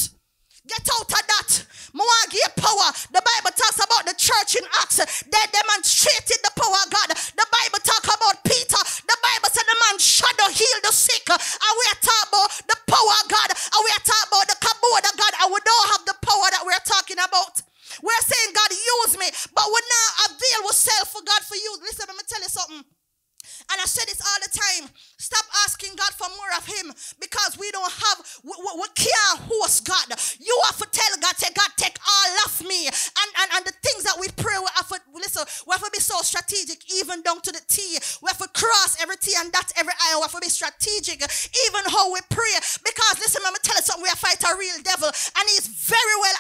Get out of that. Give power. The Bible talks about the church in Acts. They demonstrated the power of God. The Bible talk about Peter. The Bible said the man shadow healed the sick. And we are talking about the power of God. And we are talking about the kabod of God. And we don't have the power that we're talking about. We're saying, God, use me. But we now avail ourselves for God for you. Listen, let me tell you something. And I say this all the time. Stop asking God for more of Him because we don't have, we, we, we can't host God. You have to tell God, say, God, take all of me. And, and, and the things that we pray, we have to, listen, we have to be so strategic, even down to the T. We have to cross every T and dot every I. We have to be strategic, even how we pray. Because, listen, let me tell you something, we are fighting a real devil and he's very well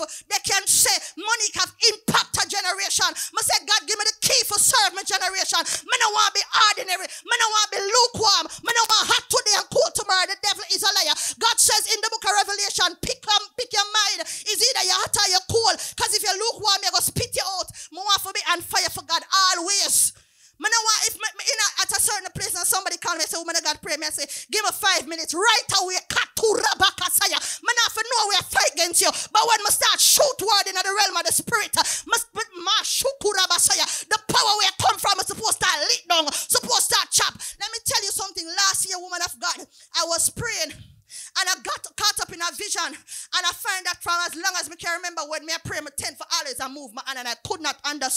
they can say Moni have impact a generation. Me say God give me the key for serve my generation. No want to be ordinary. Me no want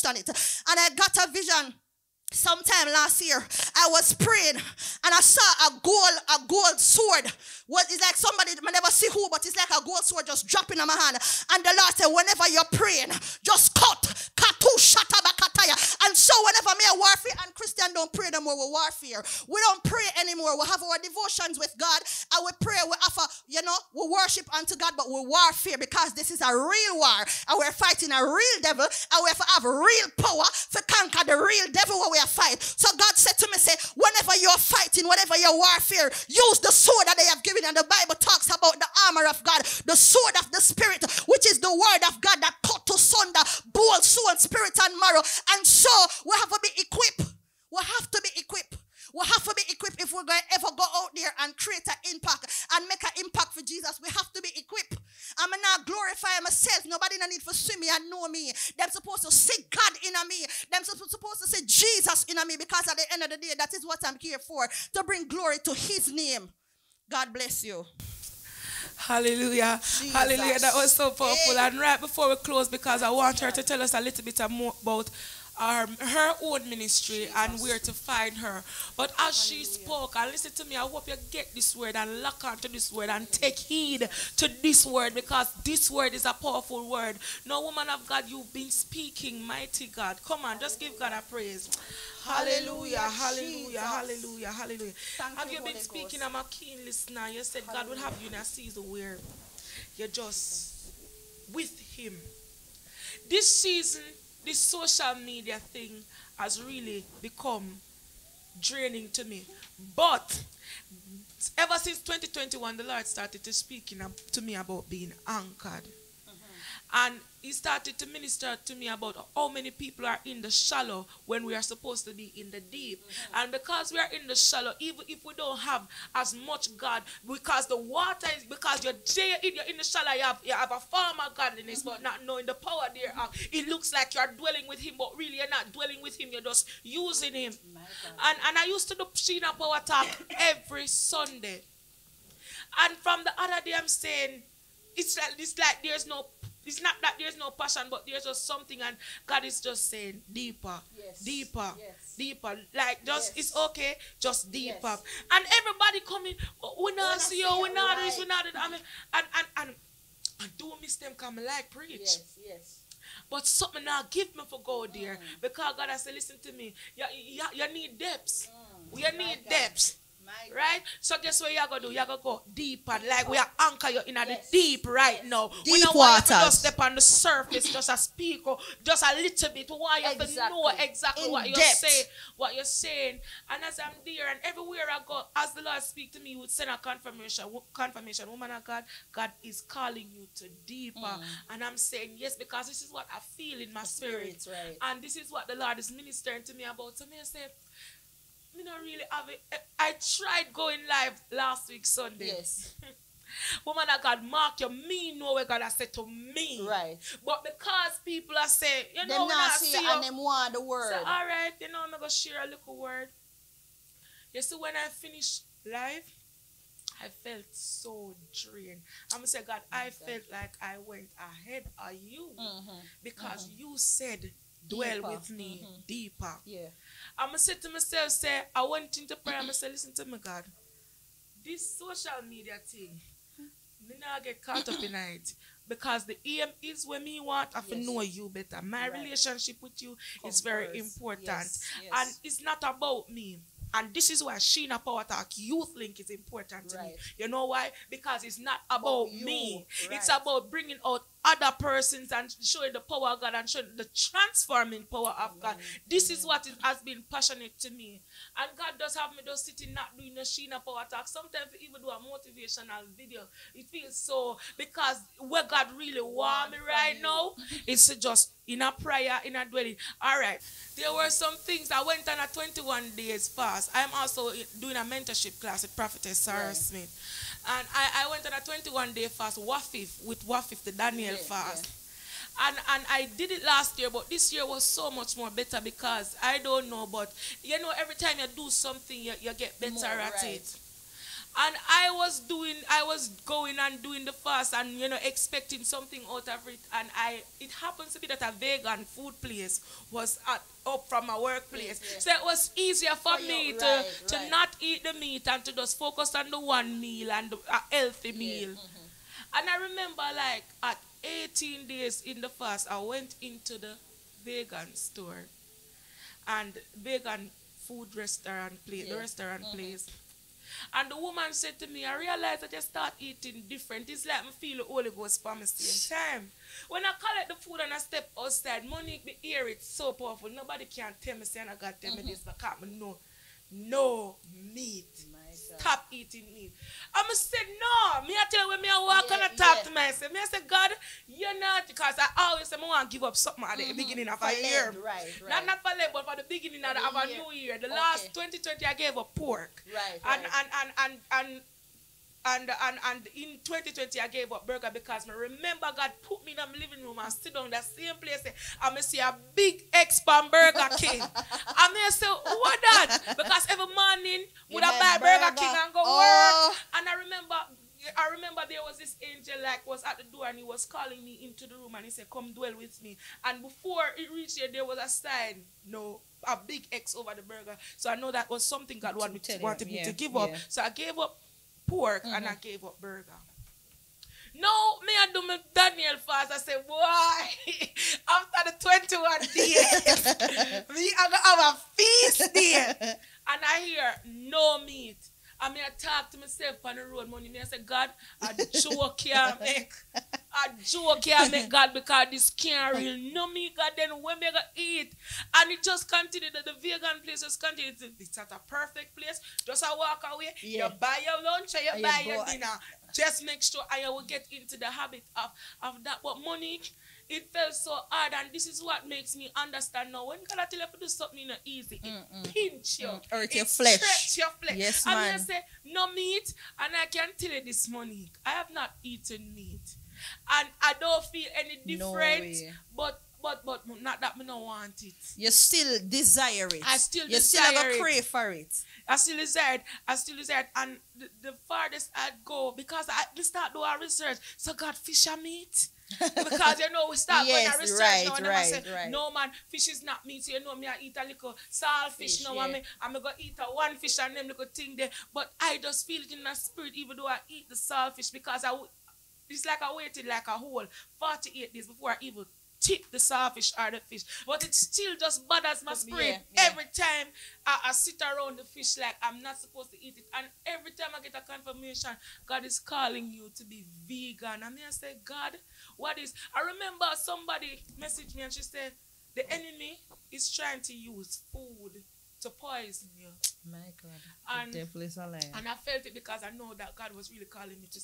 not understand it. And I got a vision sometime last year. I was praying and i saw a gold a gold sword. What is like somebody I never see who but it's like a gold sword just dropping on my hand. And the lord said whenever you're praying no warfare we don't pray anymore we have our devotions with god and we pray we offer you know we worship unto god but we warfare because this is a real war and we're fighting a real devil and we have to have real power to conquer the real devil where we are fighting. So God said to me, say, whenever you're fighting, whatever your warfare, use the sword that they have given. And the Bible talks about the armor of God, the sword of the spirit, which is the word of God that cut to sunder both soul, spirit, and marrow. And so we have to be equipped. We have to be equipped. We have to be equipped if we're going to ever go out there and create an impact and make an impact for Jesus. We have to be equipped. I'm not glorify myself. Nobody no need to see me and know me. Them supposed to see God in me. Them supposed to see Jesus in me because at the end of the day, that is what I'm here for. To bring glory to his name. God bless you. Hallelujah. Jesus. Hallelujah. That was so powerful. Hey. And right before we close, because I want her to tell us a little bit more about um, her own ministry and where to find her. But as she spoke, and listen to me, I hope you get this word and lock onto this word and take heed to this word because this word is a powerful word. No woman of God, you've been speaking, mighty God. Come on, just give God a praise. Hallelujah, hallelujah, hallelujah, hallelujah. Thank have you, been speaking? I'm a keen listener. You said. God will have you in a season where you're just with Him. This season, this social media thing has really become draining to me. But ever since 2021, the Lord started to speaking to me about being anchored. Uh-huh. And he started to minister to me about how many people are in the shallow when we are supposed to be in the deep. Mm-hmm. And because we are in the shallow, even if we don't have as much God, because the water is because you're you're in the shallow, you have, you have a form of godliness, mm-hmm. but not knowing the power thereof. It looks like you're dwelling with him, but really you're not dwelling with him, you're just using him. And and I used to do Sheena Power Talk *coughs* every Sunday. And from the other day I'm saying it's like it's like there's no it's not that there's no passion, but there's just something, and God is just saying deeper, yes. deeper, yes. deeper. Like just yes. it's okay, just deeper. And everybody coming, oh, we not see you, we not this, we not that. I mean, and and and, and do miss them come like preach. Yes, yes. But something now give me for go there mm. because God has said, listen to me. You, you, you need depths. Mm We need God. depth. Right? So guess what you're gonna do? You're gonna go deeper. Like we are anchor you in Yes. the deep right now. Deep we don't want you to just step on the surface, just a speak or just a little bit. We want you to know Exactly. In what you're saying, what you're saying. And as I'm there and everywhere I go, as the Lord speak to me, would send a confirmation. Confirmation, woman of God, God is calling you to deeper. Mm. And I'm saying yes because this is what I feel in my spirit. Spirits, right. And this is what the Lord is ministering to me about. So me I say, me not really have it. I tried going live last week Sunday. Yes. *laughs* Woman of God, Mark, you me know what God has said to me. Right. But because people are saying, you know, Them when not see see and them want the so, word. all right, you know, I'm going to share a little word. You see, when I finished live, I felt so drained. I'm going to say, God, I felt like I went ahead of you Mhm. because you said, dwell Deeper. with me Mhm. deeper. Yeah. I'm to say to myself, say, I went into prayer, I'm to say, listen to me, God. This social media thing, me not get caught up in *coughs* it. Because the aim is when me want I Yes. know you better. My Right. relationship with you Come is very important. Yes, yes. And it's not about me. And this is why Sheena Power Talk Youth Link is important to me. You know why? Because it's not about About me. It's about bringing out other persons and showing the power of God and showing the transforming power of God. This is what it has been passionate to me. And God does have me just sitting not doing the Sheena Power Talk. Sometimes we even do a motivational video. It feels so because where God really want me right now is just in a prayer, in a dwelling. All right. There were some things I went on a 21 days fast. I'm also doing a mentorship class with Prophetess Sarah Right. Smith. And I, I went on a 21 day fast, Wafif, with Wafif, the Daniel Yeah, fast. And, and I did it last year, but this year was so much more better because I don't know, but you know, every time you do something, you, you get better More, at right. it. And I was doing, I was going and doing the fast and you know expecting something out of it. And I, it happens to be that a vegan food place was at, up from my workplace, Yeah. so it was easier for, For me to right, to right. not eat the meat and to just focus on the one meal and the, a healthy meal. mm-hmm. And I remember like at 18 days in the fast, I went into the vegan store and vegan food restaurant place, the Yeah. restaurant place. And the woman said to me, I realized I just start eating different. It's like I feel the Holy Ghost for me same time. When I collect the food and I step outside, Monique, me hear it so powerful. Nobody can tell me, saying I got tell me mm-hmm. this, but can't me know. No meat. My God. Stop eating meat. I'm gonna say no. Me I tell you when me I walk Yeah, and I talk yeah. to myself. Me I say God, you're not because I always say I want to give up something at the mm-hmm. beginning of For a year. right, Not right. not not for late, but for the beginning of, the, the of a new year. The Okay. last 2020 I gave up pork. Right, right. and and and and and, and and and in 2020 I gave up burger because me remember God put me in my living room and sit down that same place eh, and me see a big X pan Burger King. *laughs* and me say, what that? Because every morning would I buy Burger. King and go Oh. work. And I remember I remember there was this angel like was at the door and he was calling me into the room and he said, Come dwell with me. And before it reached here, there was a sign, no, a big X over the burger. So I know that was something God wanted me to, wanted me yeah, to give up. yeah. So I gave up pork and Mm-hmm. I gave up burger. No, me I do my Daniel fast. I say, why? *laughs* after the 21 days, *laughs* we are gonna have a feast there. And I hear no meat. I mean, I talk to myself on the road Moni. Me I say, God, a joke can't make. A joke can't make God because this can't real. No me, God, then when me gonna eat? And it just continued. The, the vegan place just continued. It's- at a perfect place. Just a walk away. Yeah. You buy your lunch or you And you buy your dinner. Just make sure I will get into the habit of, of that. But Monique, it felt so hard, and this is what makes me understand now. When God tell you to do something you know, easy, it pinch you, Mm, hurt it your flesh. stretch your flesh. Yes, and I man. say no meat, and I can tell you this, morning, I have not eaten meat, and I don't feel any No different. way. but but but not that me don't want it. You still desire it. I still you still have a crave for it. I still desired, I still desired, and the, the farthest I'd go because I start do our research. So God, fish and meat. *laughs* because you know we start Yes, going and research right, now and I right, say, right. no man, fish is not meat. So you know me I eat a little saltfish Fish, now yeah. and me I'm gonna eat a one fish and them little thing there. But I just feel it in my spirit even though I eat the saltfish because I it's like I waited like a whole 48 days before I even tip the sawfish or the fish. But it still just bothers my spirit Yeah, yeah. every time I, I sit around the fish like I'm not supposed to eat it. And every time I get a confirmation, God is calling you to be vegan. And me I say, God, what is I remember somebody messaged me and she said, the enemy is trying to use food to poison you. *tsk* My God. And- the devil is a liar. And I felt it because I know that God was really calling me to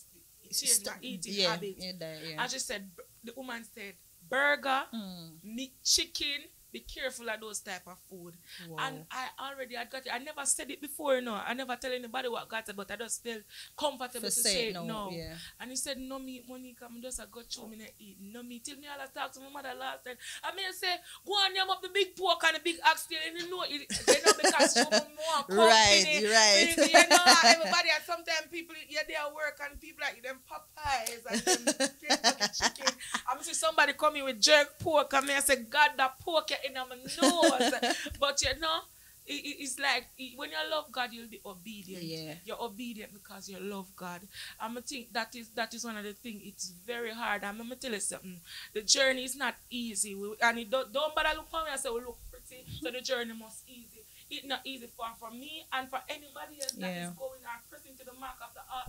change my eating yeah, habit. yeah, that, yeah. And she said, the woman said, burger, Mm. meat, chicken, be careful of those type of food. Wow. And I already had got it. I never said it before, you know. I never tell anybody what got it, but I just feel comfortable For to say it now, now. yeah. And he said, no meat, money come just I go through me and eat. No meat. Till me all I talk to my mother last time. I mean, I say, go and yam up the big pork and the big oxtail. And you know, it, they know because you more *laughs* company. Right, right. You know, *laughs* everybody, and sometimes people, yeah, they are work and people like them Popeyes and them *laughs* chicken. I'm see somebody coming with jerk pork and me I say, God, that pork in my nose. but you know, it, it- it's like when you love God, you'll be obedient. Yeah. You're obedient because you love God. I'm gonna think that is that is one of the things. It's very hard. I'm gonna tell you something. The journey is not easy, We- and it don't, don't bother look for me and say we look pretty. So the journey must easy. It's not easy for for me and for anybody else that Yeah. is going and pressing to the mark of the uh.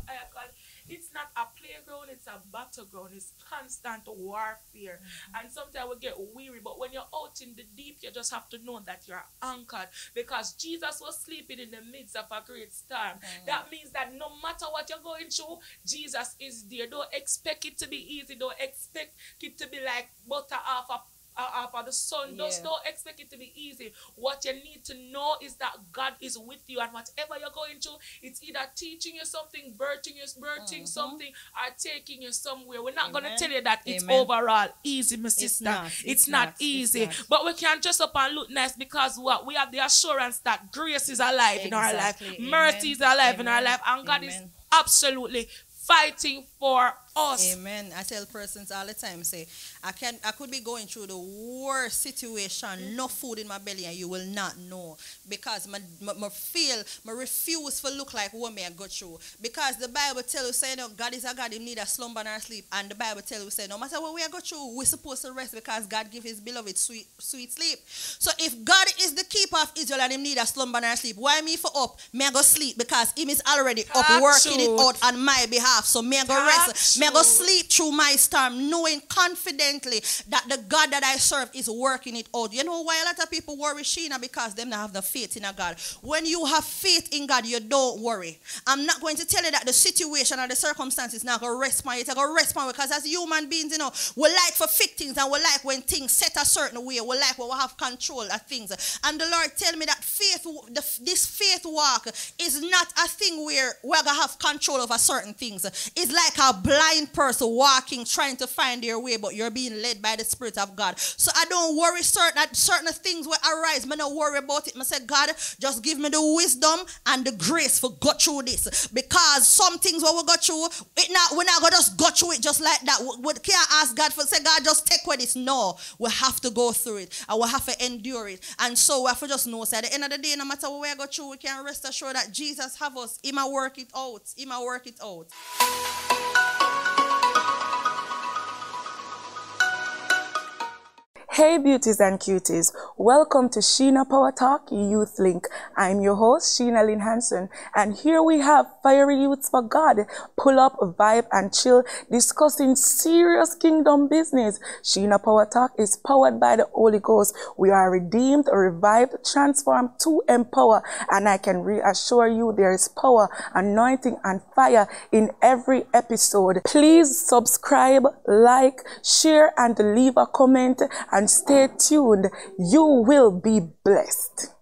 It's not a playground, it's a battleground. It's constant warfare. Mm-hmm. And sometimes we get weary, but when you're out in the deep, you just have to know that you're anchored. Because Jesus was sleeping in the midst of a great storm. Mm. That means that no matter what you're going through, Jesus is there. Don't expect it to be easy. Don't expect it to be like butter off a uh, of the sun. Just don't expect it to be easy. What you need to know is that God is with you, and whatever you're going through, it's either teaching you something, birthing you, birthing something, or taking you somewhere. We're not gonna tell you that it's Amen. overall easy, my sister. not. It's, It's not, not. It's easy, not. but we can dress up and look nice because what we have the assurance that grace is alive in our life, Exactly. mercy is alive in our life, and God is absolutely fighting for us. Amen. I tell persons all the time, say, I can I could be going through the worst situation, no food in my belly, and you will not know. Because my, my, my feel, my refuse to look like what may I go through. Because the Bible tells you, say, no, God is a God, he need a slumber nor sleep. And the Bible tells us, say, no matter what we are go through, we're supposed to rest because God give his beloved sweet sweet sleep. So if God is the keeper of Israel and him need a slumber nor sleep, why me for up? May I go sleep because him is already up Talk working it out on my behalf. So may I go Talk rest. May I go sleep through my storm, knowing confidently that the God that I serve is working it out. You know why a lot of people worry, Sheena? Because them don't have the faith in a God. When you have faith in God, you don't worry. I'm not going to tell you that the situation or the circumstances not going to respond. It's going to respond because as human beings, you know, we like for fit things and we like when things set a certain way. We like when we have control of things. And the Lord tell me that faith, the, this faith walk is not a thing where we're going to have control over certain things. It's like a blind person walking, trying to find their way, but you're being led by the Spirit of God. So I don't worry certain certain things will arise. Me not worry about it. I say, God, just give me the wisdom and the grace for go through this. Because some things what we go through, it not we're not gonna just go through it just like that. We, we can't ask God for say, God, just take away this. No, we have to go through it and we have to endure it. And so we have to just know say at the end of the day, no matter where we go through, we can rest assured that Jesus have us. He might work it out. He might work it out. Hey beauties and cuties, welcome to Sheena Power Talk Youth Link. I'm your host, Sheena Lynn Hanson, and here we have Fiery Youths for God, pull up, vibe, and chill, discussing serious kingdom business. Sheena Power Talk is powered by the Holy Ghost. We are redeemed, revived, transformed to empower, and I can reassure you there is power, anointing, and fire in every episode. Please subscribe, like, share, and leave a comment and stay tuned. You will be blessed.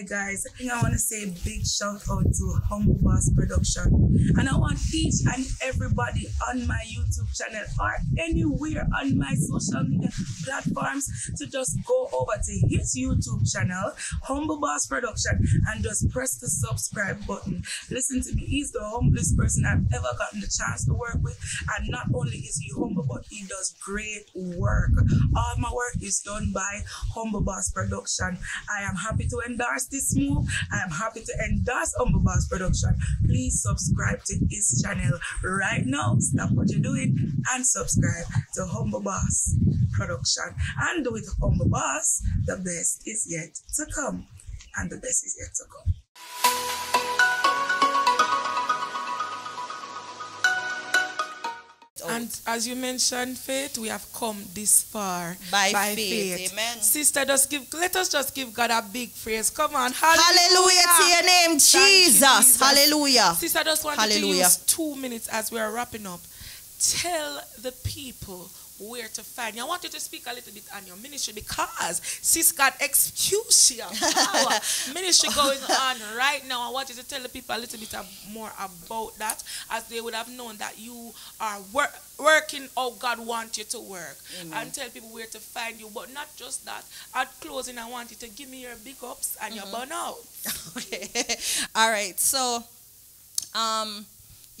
Hi guys, I think I want to say a big shout out to Humble Boss Production. And I want each and everybody on my YouTube channel or anywhere on my social media platforms to just go over to his YouTube channel, Humble Boss Production, and just press the subscribe button. Listen to me, he's the humblest person I've ever gotten the chance to work with. And not only is he humble, but he does great work. All my work is done by Humble Boss Production. I am happy to endorse this move. I am happy to endorse Humble Boss Production. Please subscribe to his channel right now. Stop what you're doing and subscribe to Humble Boss Production. And with Humble Boss, the best is yet to come. And the best is yet to come. And as you mentioned, faith, we have come this far By faith. Amen. Sister, just give let us just give God a big praise. Come on. Hallelujah to your name, Thank you, Jesus. Jesus. Hallelujah. Sister, I just Hallelujah. to use two minutes as we are wrapping up. Tell the people where to find you. I want you to speak a little bit on your ministry because sis got excuse *laughs* power ministry going on right now. I want you to tell the people a little bit more about that as they would have known that you are wor- working how God wants you to work and tell people where to find you. But not just that. At closing, I want you to give me your big ups and your burnout. *laughs* Okay. *laughs* All right. So, um,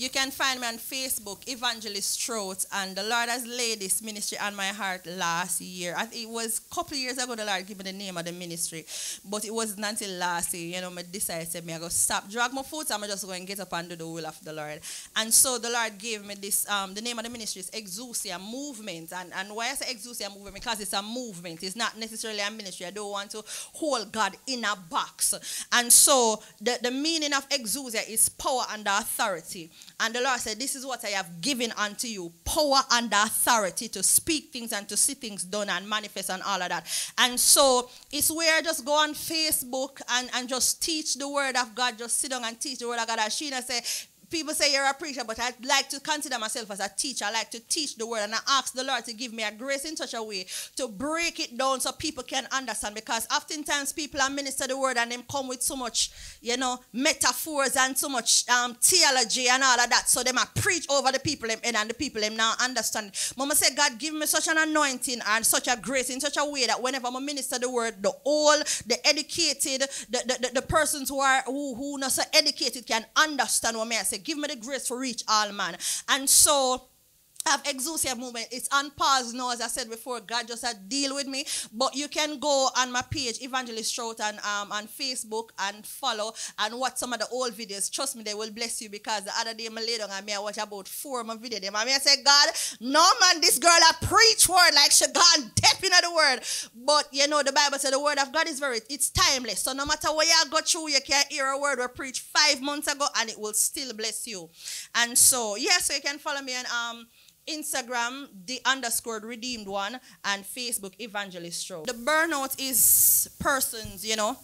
you can find me on Facebook, Evangelist Trought, and the Lord has laid this ministry on my heart last year. It was a couple years ago the Lord gave me the name of the ministry, but it wasn't until last year, you know, I decided me I go stop, drag my foot, I'm just going to get up and do the will of the Lord. And so the Lord gave me this, um, the name of the ministry is Exousia Movement. And, and why I say Exousia Movement? Because it's a movement. It's not necessarily a ministry. I don't want to hold God in a box. And so the, the meaning of Exousia is power and authority. And the Lord said, This is what I have given unto you power and authority to speak things and to see things done and manifest and all of that. And so it's where I just go on Facebook and, and just teach the word of God, just sit down and teach the word of God. As Sheena said, People say you're a preacher, but I like to consider myself as a teacher. I like to teach the word, and I ask the Lord to give me a grace in such a way to break it down so people can understand. Because oftentimes people are minister the word and them come with so much, you know, metaphors and so much um, theology and all of that. So they might preach over the people them and the people them now understand. Mama said, God give me such an anointing and such a grace in such a way that whenever I minister the word, the old, the educated, the, the, the, the persons who are who, who not so educated can understand what me I say. Give me the grace to reach all man. And so have exousia movement. It's on pause now, as I said before. God just had deal with me. But you can go on my page, Evangelist Trought, and um, on Facebook and follow and watch some of the old videos. Trust me, they will bless you because the other day I lay down and me I watch about four of my videos. And I say, God, no man, this girl I preach word like she gone deep into the word. But you know, the Bible said the word of God is very, it's timeless. So no matter where you go through, you can hear a word we preached five months ago and it will still bless you. And so, yeah, so you can follow me and um Instagram, the underscore redeemed one, and Facebook, Evangelist Trought. The burnout is persons, you know,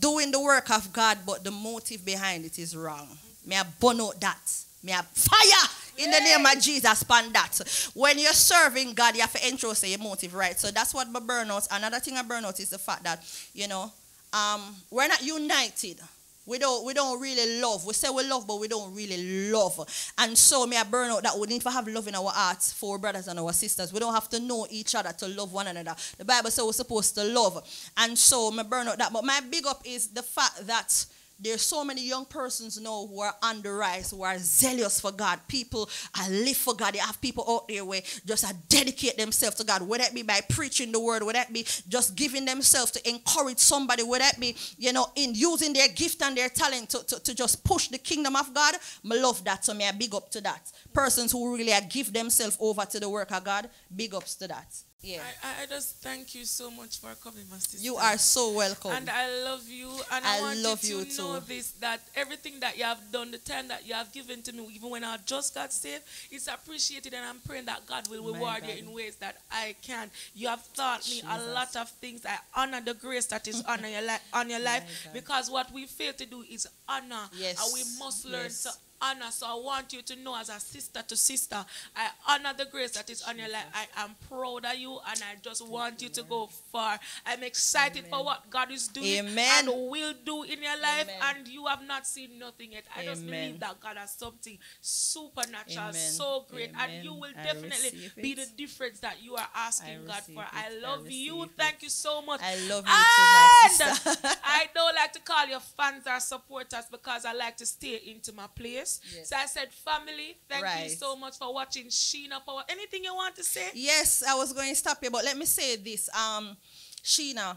doing the work of God, but the motive behind it is wrong. May I burn out that. May I fire in the name of Jesus upon that. When you're serving God, you have to intro say your motive, right? So that's what my burnout. Another thing I burnout is the fact that, you know, um, we're not united. We don't we don't really love. We say we love, but we don't really love. And so may I burn out that we need to have love in our hearts for brothers and our sisters. We don't have to know each other to love one another. The Bible says we're supposed to love. And so may burn out that. But my big up is the fact that there's so many young persons now who are on the rise, who are zealous for God. People are live for God. They have people out there where just uh, dedicate themselves to God. Whether it be by preaching the word, whether it be just giving themselves to encourage somebody, whether it be, you know, in using their gift and their talent to, to, to just push the kingdom of God. I love that. So may I big up to that. Persons who really give themselves over to the work of God, big ups to that. Yeah. I, I just thank you so much for coming, my sister. You are so welcome. And I love you. And I, I want love you you to know too. this that everything that you have done, the time that you have given to me, even when I just got saved, it's appreciated. And I'm praying that God will reward you in ways that I can. You have taught me a lot of things. I honor the grace that is on your, li- on your *laughs* life because what we fail to do is honor. Yes. And we must learn Yes. to honor. So I want you to know, as a sister to sister, I honor the grace that is on your life. I am proud of you, and I just want you to go far. I'm excited for what God is doing Amen. and will do in your life, Amen. and you have not seen nothing yet. I just believe that God has something supernatural, Amen. so great, Amen. and you will I definitely be the difference that you are asking God for. it. I I love you. receive Thank you so much. I love you too, my And sister. *laughs* I don't like to call your fans or supporters because I like to stay into my place. Yes. So I said, family, thank you so much for watching Sheena Power. Anything you want to say? Yes, I was going to stop you, but let me say this. Um, Sheena,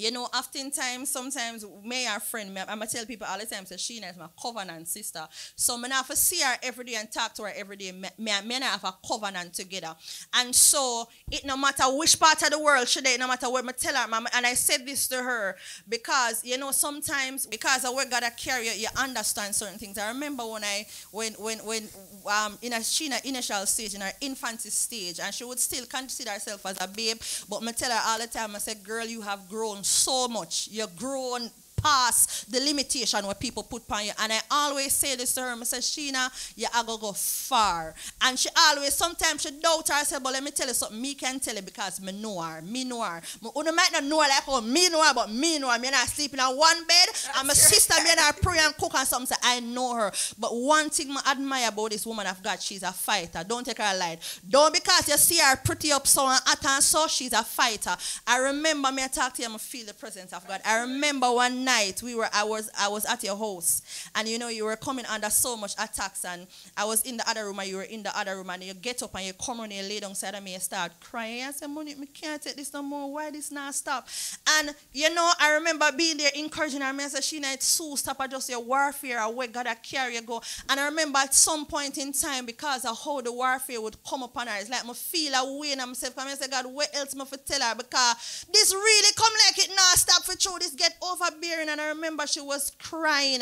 you know, oftentimes, sometimes, me our friend, me, I'm tell people all the time, say, Sheena is my covenant sister. So, I have to see her every day and talk to her every day. Me, me, me and her have a covenant together. And so, it no matter which part of the world she there, no matter where I tell her, mama, and I said this to her because, you know, sometimes, because of where God carry you, you understand certain things. I remember when I, when, when, when, um, in a Sheena initial stage, in her infancy stage, and she would still consider herself as a babe, but I tell her all the time, I said, girl, you have grown so much. You've grown past the limitation where people put on you. And I always say this to her, I say, Sheena, you are going to go far. And she always, sometimes she doubt herself, but let me tell you something, me can tell you because me know her, me know her. You might not know her like how me know her, but me know her. Me and I sleep in one bed, and my sister, me and I pray and cook and something, so I know her. But one thing I admire about this woman of God, she's a fighter. Don't take her light. Don't because you see her pretty up so and at and so, she's a fighter. I remember me I talk to you, I feel the presence of God. I remember one night, night we were I was I was at your house and you know you were coming under so much attacks and I was in the other room and you were in the other room and you get up and you come on and you lay down side of me and start crying. I said, Moni, me can't take this no more. Why this not stop? And you know, I remember being there encouraging her. I said, Sheena, it's so stop I just your warfare where God I carry you go. And I remember at some point in time because of how the warfare would come upon her, it's like I feel a way in myself. I say, God, what else me for tell her? Because this really come like it not stop for true. This get overbearing and I remember she was crying.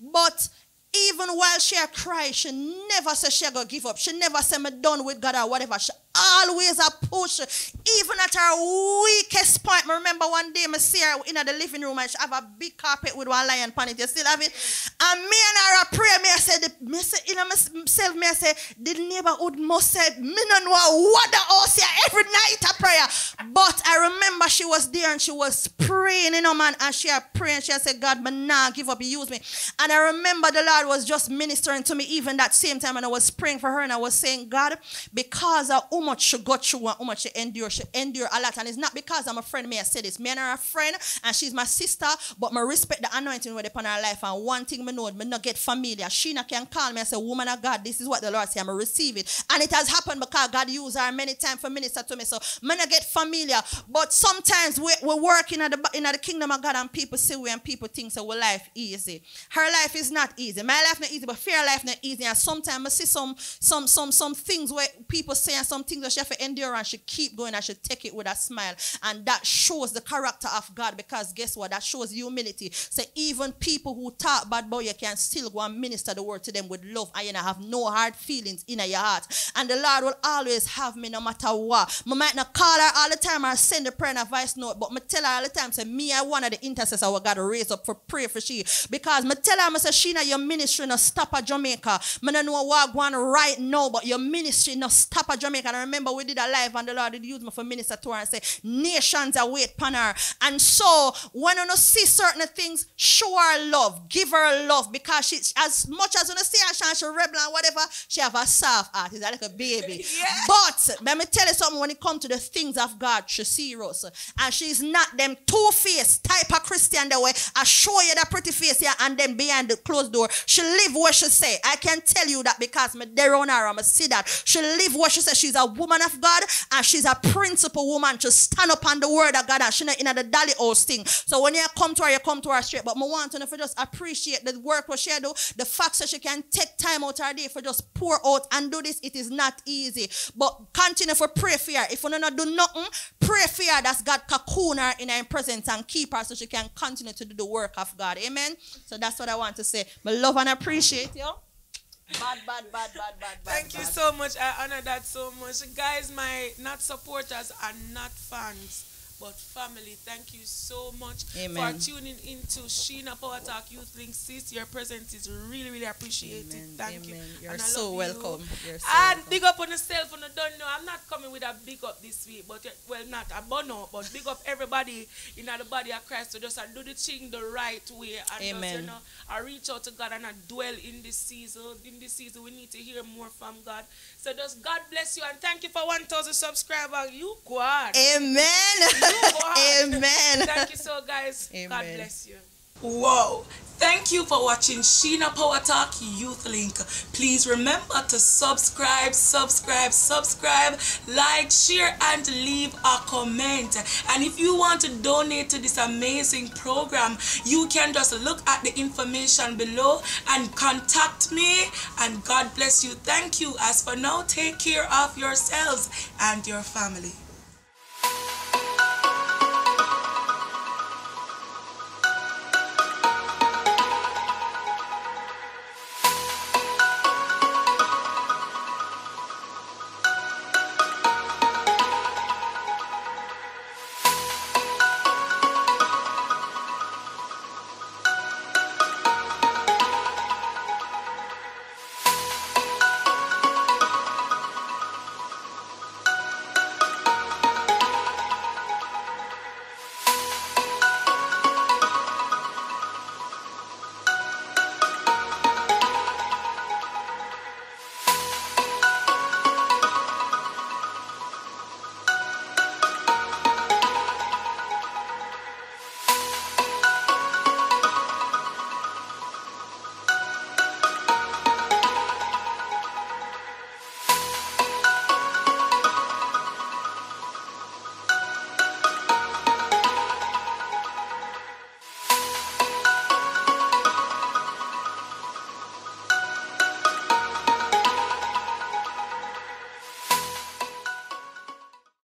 But even while she cried, she never said she gonna give up. She never said me done with God or whatever. She always a push. Even at her weakest point. I remember one day I see her in the living room and she have a big carpet with one lion on it. You still have it? And me and her a pray. Me I said, me say, in myself, me I say, the neighborhood must say, me no know what the house here every night a prayer. But I remember she was there and she was praying, you know, man, and she had praying. She said, God, but nah, give up, use me. And I remember the Lord was just ministering to me even that same time and I was praying for her and I was saying, God, because of how much she got through and how much she endure, she endure a lot. And it's not because I'm a friend, may I say this. Me and her a friend and she's my sister, but I respect the anointing with upon her life. And one thing me know, me not get familiar. She not can call me and say, woman of God, this is what the Lord say, I'm to receive it. And it has happened because God used her many times for minister to me. So me not get familiar. But sometimes we, we're working at the, in the kingdom of God and people see we and people think so our life easy. Her life is not easy. My life not easy, but fair life not easy. And sometimes I see some some some some things where people say and some things that she have to endure and she keep going and she take it with a smile. And that shows the character of God because guess what? That shows humility. So even people who talk bad about you can still go and minister the word to them with love and you know, have no hard feelings in your heart. And the Lord will always have me no matter what. I might not call her all the time or send a prayer and a voice note, but I tell her all the time, say, me, I one of the intercessors got to raise up for prayer for she. Because I tell her, I say, Sheena, your ministry no stop at Jamaica. I don't know what going right now, but your ministry no stop at Jamaica. And I remember we did a live and the Lord did use me for minister to her and say, nations are wait upon her. And so when you see certain things, show her love, give her love because she as much as you see her, she rebel and whatever, she have a soft heart. Is like a baby. *laughs* Yeah. But let me tell you something when it comes to the things of God, she serious. And she's not them two-faced type of Christian the way I show you that pretty face here and then behind the closed door. She live what she say. I can tell you that because me there on her, I see that. She live what she says. She's a woman of God and she's a principal woman to stand up on the word of God and she not in the dolly house thing. So when you come to her, you come to her straight. But I want to know if you just appreciate the work what she do, the fact that she can take time out her day for just pour out and do this. It is not easy. But continue for pray for her. If you not do nothing, pray for her that's God cocoon her in her presence and keep her so she can continue to do the work of God. Amen. So that's what I want to say. I love and appreciate you. Bad, bad, bad, bad, bad, bad. Thank you bad. so much. I honor that so much. Guys, my not supporters are not fans, but family. Thank you so much Amen. for tuning into Sheena Power Talk Youth Link. Sis, your presence is really, really appreciated. Amen. Thank you. Amen. You're And so you. welcome. You're so and welcome. big up on yourself and I don't know. I'm not coming with a big up this week, but uh, well not a bono, but big up everybody in the body of Christ to just uh, do the thing the right way and just, Amen. you know, I reach out to God and I dwell in this season. In this season we need to hear more from God. So just God bless you and thank you for 1,000 subscribers. You go on. Amen. You go on. *laughs* Amen. Thank you so guys. God bless you. Wow. Thank you for watching Sheena Power Talk Youth Link. Please remember to subscribe, subscribe, subscribe, like, share, and leave a comment. And if you want to donate to this amazing program, you can just look at the information below and contact me. And God bless you. Thank you. As for now, take care of yourselves and your family.